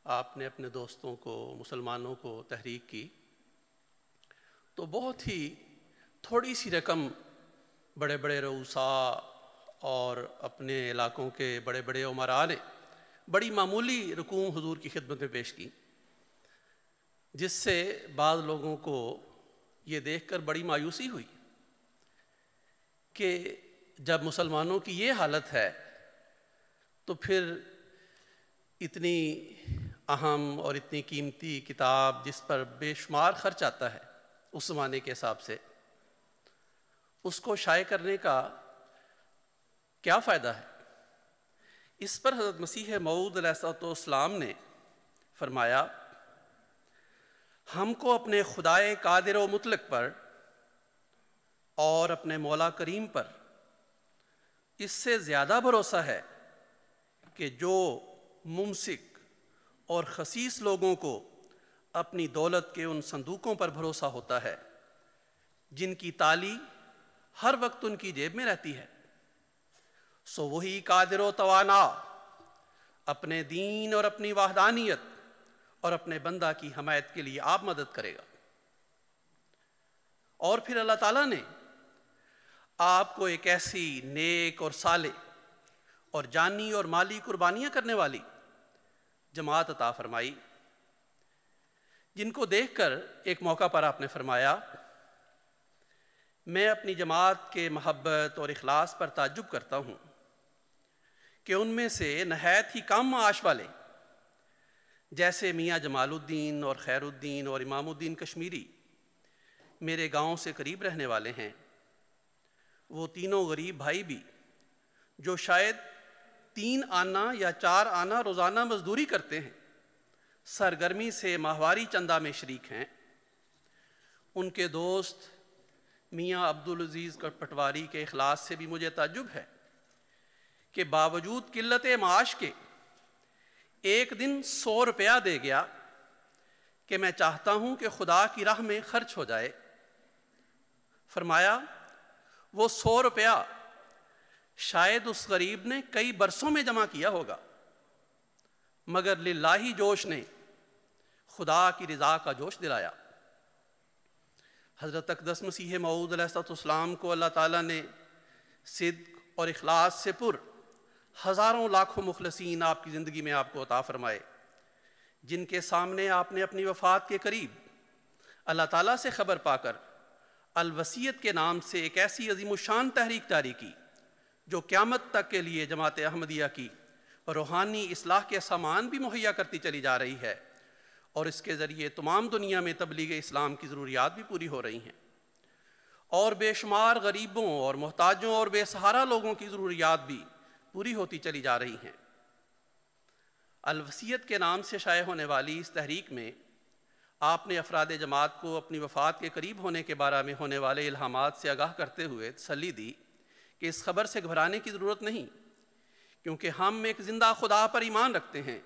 آپ نے اپنے دوستوں کو، مسلمانوں کو تحریک کی۔ تو بہت ہی تھوڑی سی رقم بڑے بڑے روسا اور اپنے علاقوں کے بڑے بڑے عمرا نے بڑی معمولی رکوم حضور کی خدمت میں پیش کی، جس سے بعض لوگوں کو یہ دیکھ کر بڑی مایوسی ہوئی کہ جب مسلمانوں کی یہ حالت ہے تو پھر اتنی اہم اور اتنی قیمتی کتاب جس پر بے شمار خرچ آتا ہے اس زمانے کے حساب سے، اس کو شائع کرنے کا کیا فائدہ ہے؟ اس پر حضرت مسیح معود علیہ السلام نے فرمایا، ہم کو اپنے خدائے قادر و مطلق پر اور اپنے مولا کریم پر اس سے زیادہ بھروسہ ہے کہ جو ممسک اور خصیص لوگوں کو اپنی دولت کے ان صندوقوں پر بھروسہ ہوتا ہے، جن کی تالی ہر وقت ان کی جیب میں رہتی ہے۔ سو وہی قادر و توانا۔ اپنے دین اور اپنی وحدانیت اور اپنے بندہ کی حمایت کے لیے آپ مدد کرے گا۔ اور پھر اللہ تعالیٰ نے آپ کو ایک ایسی نیک اور سالے اور جانی اور مالی قربانیاں کرنے والی جماعت عطا فرمائی، جن کو دیکھ کر ایک موقع پر آپ نے فرمایا، میں اپنی جماعت کے محبت اور اخلاص پر تعجب کرتا ہوں۔ کہ ان میں سے نہایت ہی کم معاش والے جیسے میاں جمال الدین اور خیر الدین اور امام الدین کشمیری میرے گاؤں سے قریب رہنے والے ہیں، وہ تینوں غریب بھائی بھی جو شاید تین آنا یا چار آنا روزانہ مزدوری کرتے ہیں، سرگرمی سے ماہواری چندہ میں شریک ہیں۔ ان کے دوست میاں عبدالعزیز پٹواری کے اخلاص سے بھی مجھے تعجب ہے۔ کہ باوجود قلت معاش کے ایک دن سو روپیہ دے گیا کہ میں چاہتا ہوں کہ خدا کی راہ میں خرچ ہو جائے۔ فرمایا، وہ سو روپیہ شاید اس غریب نے کئی برسوں میں جمع کیا ہوگا، مگر للہی جوش نے خدا کی رضا کا جوش دلایا۔ حضرت اقدس مسیح معود علیہ السلام کو اللہ تعالیٰ نے صدق اور اخلاص سے پر ہزاروں لاکھوں مخلصین آپ کی زندگی میں آپ کو عطا فرمائے۔ جن کے سامنے آپ نے اپنی وفات کے قریب اللہ تعالیٰ سے خبر پا کر الوسیت کے نام سے ایک ایسی عظیم الشان تحریک جاری کی جو قیامت تک کے لیے جماعت احمدیہ کی روحانی اصلاح کے سامان بھی مہیا کرتی چلی جا رہی ہے اور اس کے ذریعے تمام دنیا میں تبلیغ اسلام کی ضروریات بھی پوری ہو رہی ہیں۔ اور بے شمار غریبوں اور محتاجوں اور بے سہارا لوگوں کی ضروریات بھی پوری ہوتی چلی جا رہی ہیں۔ الوسیت کے نام سے شائع ہونے والی اس تحریک میں آپ نے افراد جماعت کو اپنی وفات کے قریب ہونے کے بارے میں ہونے والے الہامات سے آگاہ کرتے ہوئے تسلی دی کہ اس خبر سے گھبرانے کی ضرورت نہیں، کیونکہ ہم ایک زندہ خدا پر ایمان رکھتے ہیں،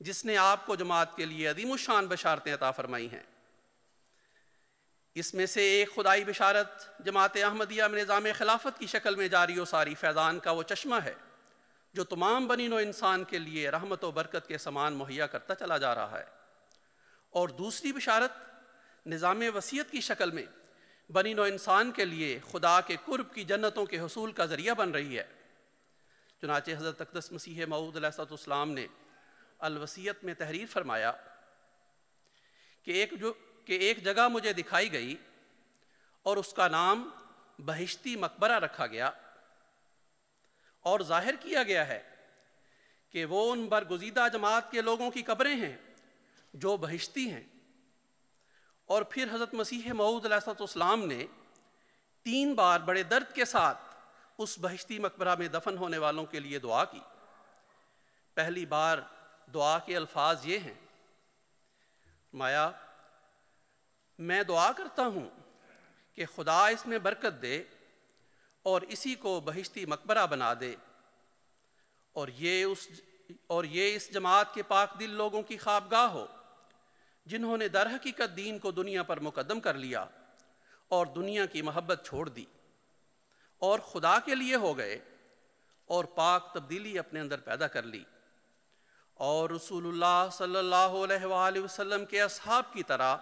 جس نے آپ کو جماعت کے لیے عدیم الشان بشارتیں عطا فرمائی ہیں۔ اس میں سے ایک خدائی بشارت جماعت احمدیہ میں نظام خلافت کی شکل میں جاری و ساری فیضان کا وہ چشمہ ہے، جو تمام بنی نو انسان کے لیے رحمت و برکت کے سامان مہیا کرتا چلا جا رہا ہے۔ اور دوسری بشارت نظام وسیعت کی شکل میں بنی نو انسان کے لیے خدا کے قرب کی جنتوں کے حصول کا ذریعہ بن رہی ہے۔ چنانچہ حضرت اقدس مسیح معود علیہ السلام نے الوسیت میں تحریر فرمایا کہ ایک جو کہ ایک جگہ مجھے دکھائی گئی اور اس کا نام بہشتی مقبرہ رکھا گیا اور ظاہر کیا گیا ہے کہ وہ ان برگزیدہ جماعت کے لوگوں کی قبریں ہیں جو بہشتی ہیں۔ اور پھر حضرت مسیح معود علیہ السلام نے تین بار بڑے درد کے ساتھ اس بہشتی مقبرہ میں دفن ہونے والوں کے لیے دعا کی۔ پہلی بار دعا کے الفاظ یہ ہیں، مایا میں دعا کرتا ہوں کہ خدا اس میں برکت دے اور اسی کو بہشتی مقبرہ بنا دے اور یہ اس اور یہ اس جماعت کے پاک دل لوگوں کی خوابگاہ ہو جنہوں نے در حقیقت دین کو دنیا پر مقدم کر لیا اور دنیا کی محبت چھوڑ دی اور خدا کے لیے ہو گئے اور پاک تبدیلی اپنے اندر پیدا کر لی اور رسول اللہ صلی اللہ علیہ وآلہ وسلم کے اصحاب کی طرح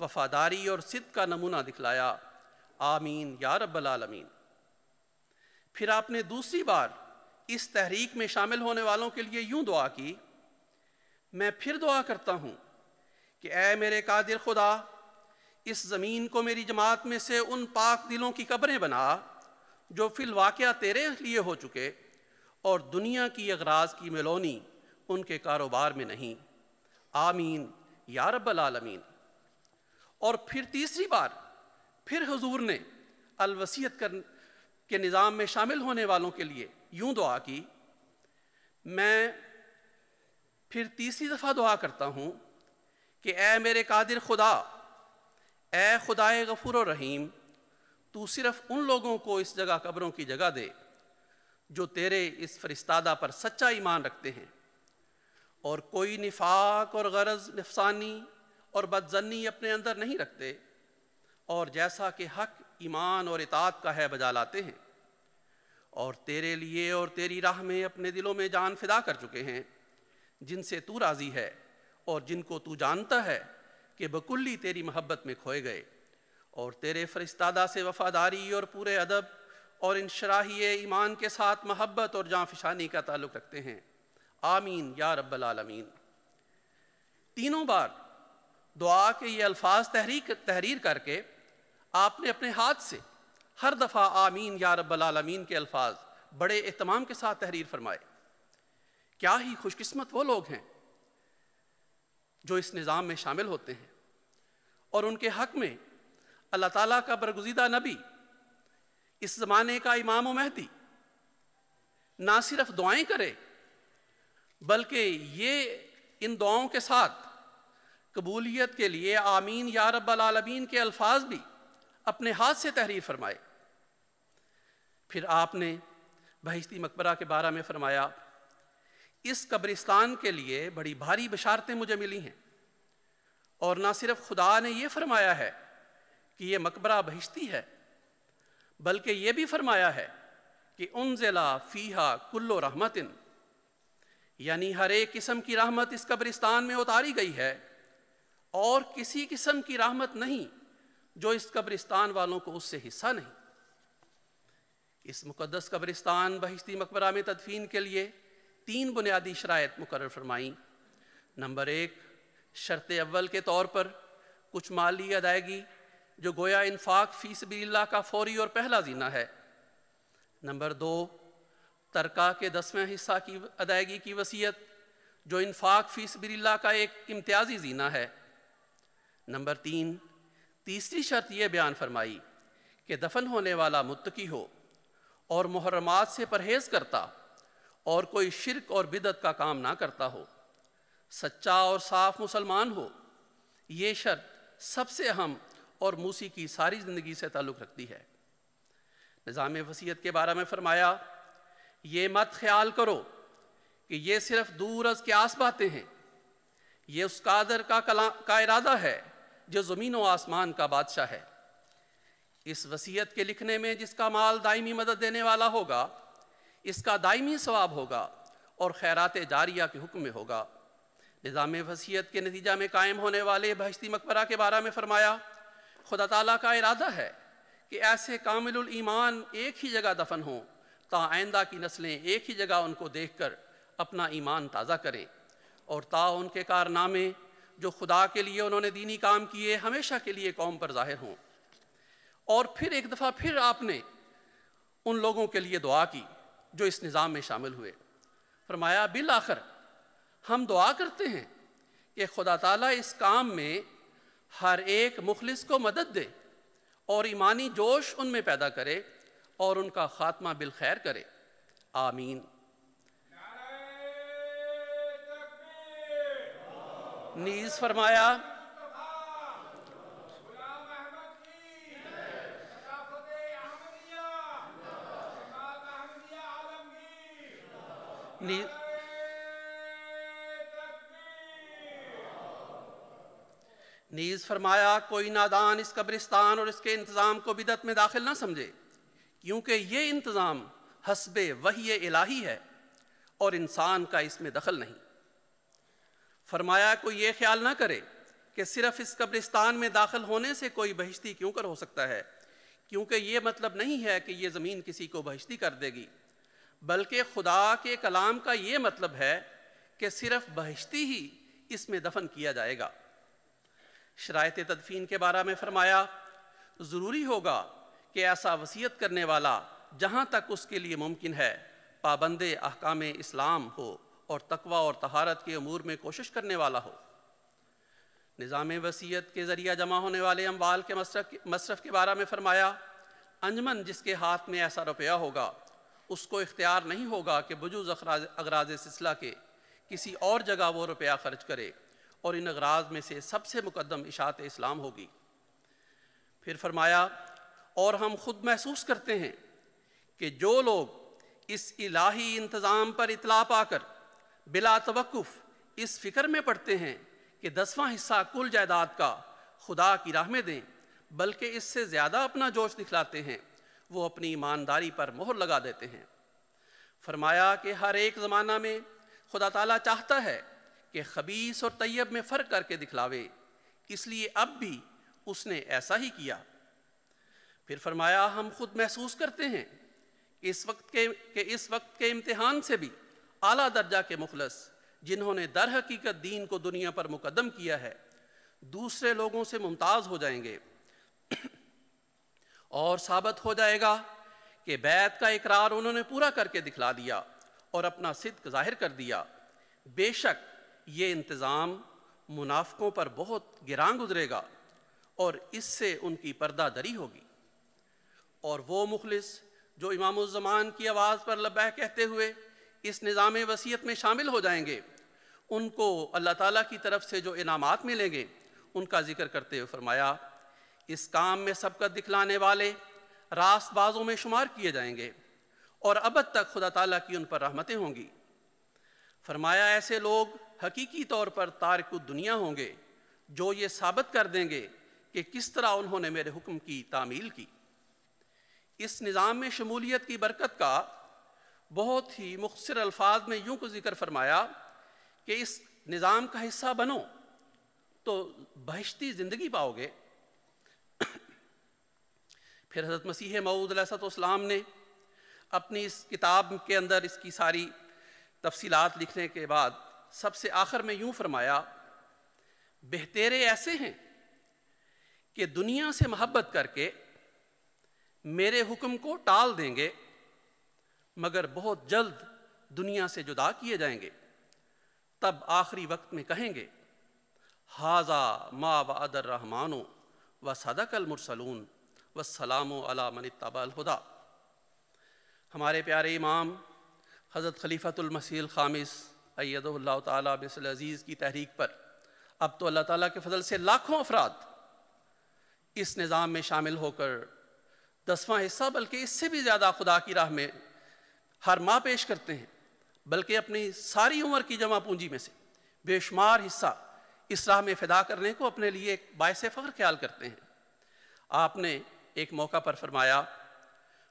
وفاداری اور صدق کا نمونہ دکھلایا۔ آمین، یا رب العالمین۔ پھر آپ نے دوسری بار اس تحریک میں شامل ہونے والوں کے لیے یوں دعا کی، میں پھر دعا کرتا ہوں کہ اے میرے قادر خدا، اس زمین کو میری جماعت میں سے ان پاک دلوں کی قبریں بنا جو فی الواقعہ تیرے لیے ہو چکے اور دنیا کی اغراض کی ملونی ان کے کاروبار میں نہیں۔ آمین، یا رب العالمین۔ اور پھر تیسری بار، پھر حضور نے الوسیت کر، کے نظام میں شامل ہونے والوں کے لیے یوں دعا کی، میں پھر تیسری دفعہ دعا کرتا ہوں کہ اے میرے قادر خدا، اے خدائے غفور و رحیم، تو صرف ان لوگوں کو اس جگہ قبروں کی جگہ دے جو تیرے اس فرستادہ پر سچا ایمان رکھتے ہیں۔ اور کوئی نفاق اور غرض نفسانی اور بدزنی اپنے اندر نہیں رکھتے اور جیسا کہ حق ایمان اور اطاعت کا ہے بجا لاتے ہیں۔ اور تیرے لیے اور تیری راہ میں اپنے دلوں میں جان فدا کر چکے ہیں۔ جن سے تو راضی ہے اور جن کو تو جانتا ہے کہ بکلی تیری محبت میں کھوئے گئے۔ اور تیرے فرستادہ سے وفاداری اور پورے ادب اور انشراحی ایمان کے ساتھ محبت اور جان فشانی کا تعلق رکھتے ہیں۔ آمین یا رب العالمین۔ تینوں بار دعا کے یہ الفاظ تحریک تحریر کر کے آپ نے اپنے ہاتھ سے ہر دفعہ آمین یا رب العالمین کے الفاظ بڑے اہتمام کے ساتھ تحریر فرمائے۔ کیا ہی خوش قسمت وہ لوگ ہیں جو اس نظام میں شامل ہوتے ہیں اور ان کے حق میں اللہ تعالیٰ کا برگزیدہ نبی، اس زمانے کا امام و مہدی نہ صرف دعائیں کرے بلکہ یہ ان دعاؤں کے ساتھ قبولیت کے لیے آمین یا رب العالمین کے الفاظ بھی اپنے ہاتھ سے تحریر فرمائے۔ پھر آپ نے بہشتی مقبرہ کے بارے میں فرمایا، اس قبرستان کے لیے بڑی بھاری بشارتیں مجھے ملی ہیں۔ اور نہ صرف خدا نے یہ فرمایا ہے کہ یہ مقبرہ بہشتی ہے، بلکہ یہ بھی فرمایا ہے کہ انزلہ فیہا کلو رحمت یعنی ہر ایک قسم کی رحمت اس قبرستان میں اتاری گئی ہے۔ اور کسی قسم کی رحمت نہیں جو اس قبرستان والوں کو اس سے حصہ نہیں۔ اس مقدس قبرستان بہشتی مقبرہ میں تدفین کے لیے تین بنیادی شرائط مقرر فرمائیں۔ نمبر ایک، شرط اول کے طور پر کچھ مالی ادائیگی جو گویا انفاق فی سبیل اللہ کا فوری اور پہلا زینہ ہے۔ نمبر دو، ترکہ کے دسویں حصہ کی ادائیگی کی وصیت جو انفاق فی سبیل اللہ کا ایک امتیازی زینہ ہے۔ نمبر تین، تیسری شرط یہ بیان فرمائی کہ دفن ہونے والا متقی ہو اور محرمات سے پرہیز کرتا اور کوئی شرک اور بدت کا کام نہ کرتا ہو، سچا اور صاف مسلمان ہو، یہ شرط سب سے اہم اور موسی کی ساری زندگی سے تعلق رکھتی ہے۔ نظام وسیعت کے بارے میں فرمایا، یہ مت خیال کرو کہ یہ صرف دور از کے آس باتیں ہیں، یہ اس قادر کا کا ارادہ ہے۔ جو زمین و آسمان کا بادشاہ ہے۔ اس وسیعت کے لکھنے میں جس کا مال دائمی مدد دینے والا ہوگا، اس کا دائمی ثواب ہوگا اور خیرات جاریہ کے حکم میں ہوگا۔ نظام وسیعت کے نتیجہ میں قائم ہونے والے بہشتی مقبرہ کے بارے میں فرمایا، خدا تعالیٰ کا ارادہ ہے کہ ایسے کامل الایمان ایک ہی جگہ دفن ہوں تا آئندہ کی نسلیں ایک ہی جگہ ان کو دیکھ کر اپنا ایمان تازہ کریں اور تا ان کے کارنامے جو خدا کے لیے انہوں نے دینی کام کیے، ہمیشہ کے لیے قوم پر ظاہر ہوں۔ اور پھر ایک دفعہ پھر آپ نے ان لوگوں کے لیے دعا کی جو اس نظام میں شامل ہوئے۔ فرمایا، بالآخر ہم دعا کرتے ہیں کہ خدا تعالیٰ اس کام میں ہر ایک مخلص کو مدد دے اور ایمانی جوش ان میں پیدا کرے اور ان کا خاتمہ بالخیر کرے۔ آمین۔ نیز فرمایا نیز فرمایا، کوئی نادان اس قبرستان اور اس کے انتظام کو بدت میں داخل نہ سمجھے، کیونکہ یہ انتظام حسب وحی الہی ہے اور انسان کا اس میں دخل نہیں۔ فرمایا کوئی یہ خیال نہ کرے کہ صرف اس قبرستان میں داخل ہونے سے کوئی بہشتی کیوں کر ہو سکتا ہے؟ کیونکہ یہ مطلب نہیں ہے کہ یہ زمین کسی کو بہشتی کر دے گی۔ بلکہ خدا کے کلام کا یہ مطلب ہے کہ صرف بہشتی ہی اس میں دفن کیا جائے گا۔ شرائط تدفین کے بارے میں فرمایا، ضروری ہوگا کہ ایسا وصیت کرنے والا جہاں تک اس کے لیے ممکن ہے، پابند احکام اسلام ہو۔ اور تقوی اور طہارت کے امور میں کوشش کرنے والا ہو۔ نظام وصیت کے ذریعہ جمع ہونے والے اموال کے مصرف کے بارے میں فرمایا، انجمن جس کے ہاتھ میں ایسا روپیہ ہوگا، اس کو اختیار نہیں ہوگا کہ بجوز اغراض سلسلہ کے کسی اور جگہ وہ روپیہ خرچ کرے اور ان اغراض میں سے سب سے مقدم اشاعت اسلام ہوگی۔ پھر فرمایا، اور ہم خود محسوس کرتے ہیں کہ جو لوگ اس الہی انتظام پر اطلاع پا کر بلا توقف اس فکر میں پڑتے ہیں کہ دسواں حصہ کل جائیداد کا خدا کی راہ میں دیں، بلکہ اس سے زیادہ اپنا جوش دکھلاتے ہیں، وہ اپنی ایمانداری پر مہر لگا دیتے ہیں۔ فرمایا کہ ہر ایک زمانہ میں خدا تعالیٰ چاہتا ہے کہ خبیص اور طیب میں فرق کر کے دکھلاوے، اس لیے اب بھی اس نے ایسا ہی کیا۔ پھر فرمایا ہم خود محسوس کرتے ہیں کہ اس وقت کے، کہ اس وقت کے امتحان سے بھی اعلیٰ درجہ کے مخلص جنہوں نے در حقیقت دین کو دنیا پر مقدم کیا ہے، دوسرے لوگوں سے ممتاز ہو جائیں گے۔ اور ثابت ہو جائے گا کہ بیت کا اقرار انہوں نے پورا کر کے دکھلا دیا اور اپنا صدق ظاہر کر دیا۔ بے شک یہ انتظام منافقوں پر بہت گران گزرے گا اور اس سے ان کی پردہ دری ہوگی۔ اور وہ مخلص جو امام الزمان کی آواز پر لبہ کہتے ہوئے اس نظام وصیت میں شامل ہو جائیں گے۔ ان کو اللہ تعالیٰ کی طرف سے جو انعامات ملیں گے، ان کا ذکر کرتے ہوئے فرمایا، اس کام میں سبقت دکھلانے والے راست بازوں میں شمار کیے جائیں گے اور ابد تک خدا تعالیٰ کی ان پر رحمتیں ہوں گی۔ فرمایا، ایسے لوگ حقیقی طور پر تارک دنیا ہوں گے جو یہ ثابت کر دیں گے کہ کس طرح انہوں نے میرے حکم کی تعمیل کی۔ اس نظام میں شمولیت کی برکت کا بہت ہی مختصر الفاظ میں یوں کو ذکر فرمایا کہ اس نظام کا حصہ بنو تو بہشتی زندگی پاؤ گے۔ پھر حضرت مسیح معود علیہ السلام نے اپنی اس کتاب کے اندر اس کی ساری تفصیلات لکھنے کے بعد سب سے آخر میں یوں فرمایا، بہتیرے ایسے ہیں کہ دنیا سے محبت کر کے میرے حکم کو ٹال دیں گے مگر بہت جلد دنیا سے جدا کیے جائیں گے۔ تب آخری وقت میں کہیں گے حاضہ ما و ادر و صدق المرسلون و سلام و من طب الہدا ہمارے پیارے امام، حضرت خلیفۃ المسیح الخامس اید اللہ تعالیٰ بس عزیز کی تحریک پر۔ اب تو اللہ تعالیٰ کے فضل سے لاکھوں افراد اس نظام میں شامل ہو کر، دسواں حصہ، بلکہ اس سے بھی زیادہ خدا کی راہ میں ہر ماہ پیش کرتے ہیں، بلکہ اپنی ساری عمر کی جمع پونجی میں سے۔ بے شمار حصہ اس راہ میں فدا کرنے کو اپنے لیے ایک باعث فخر خیال کرتے ہیں۔ آپ نے ایک موقع پر فرمایا،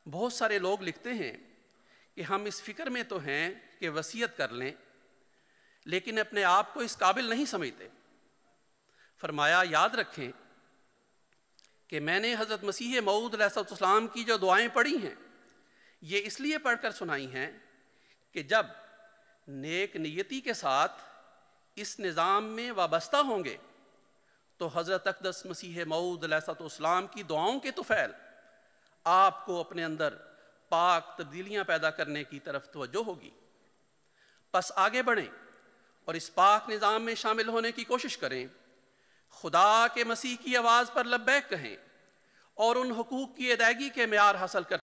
بہت سارے لوگ لکھتے ہیں کہ ہم اس فکر میں تو ہیں کہ وصیت کر لیں، لیکن اپنے آپ کو اس قابل نہیں سمجھتے۔ فرمایا، یاد رکھیں کہ میں نے حضرت مسیح معود علیہ السلام کی جو دعائیں پڑھی ہیں یہ اس لیے پڑھ کر سنائی ہیں کہ جب نیک نیتی کے ساتھ اس نظام میں وابستہ ہوں گے، تو حضرت اقدس مسیح معود علیہ السلام کی دعاؤں کے توفیل آپ کو اپنے اندر پاک تبدیلیاں پیدا کرنے کی طرف توجہ ہوگی۔ پس آگے بڑھیں اور اس پاک نظام میں شامل ہونے کی کوشش کریں۔ خدا کے مسیح کی آواز پر لبیک کہیں اور ان حقوق کی ادائیگی کے معیار حاصل کرتے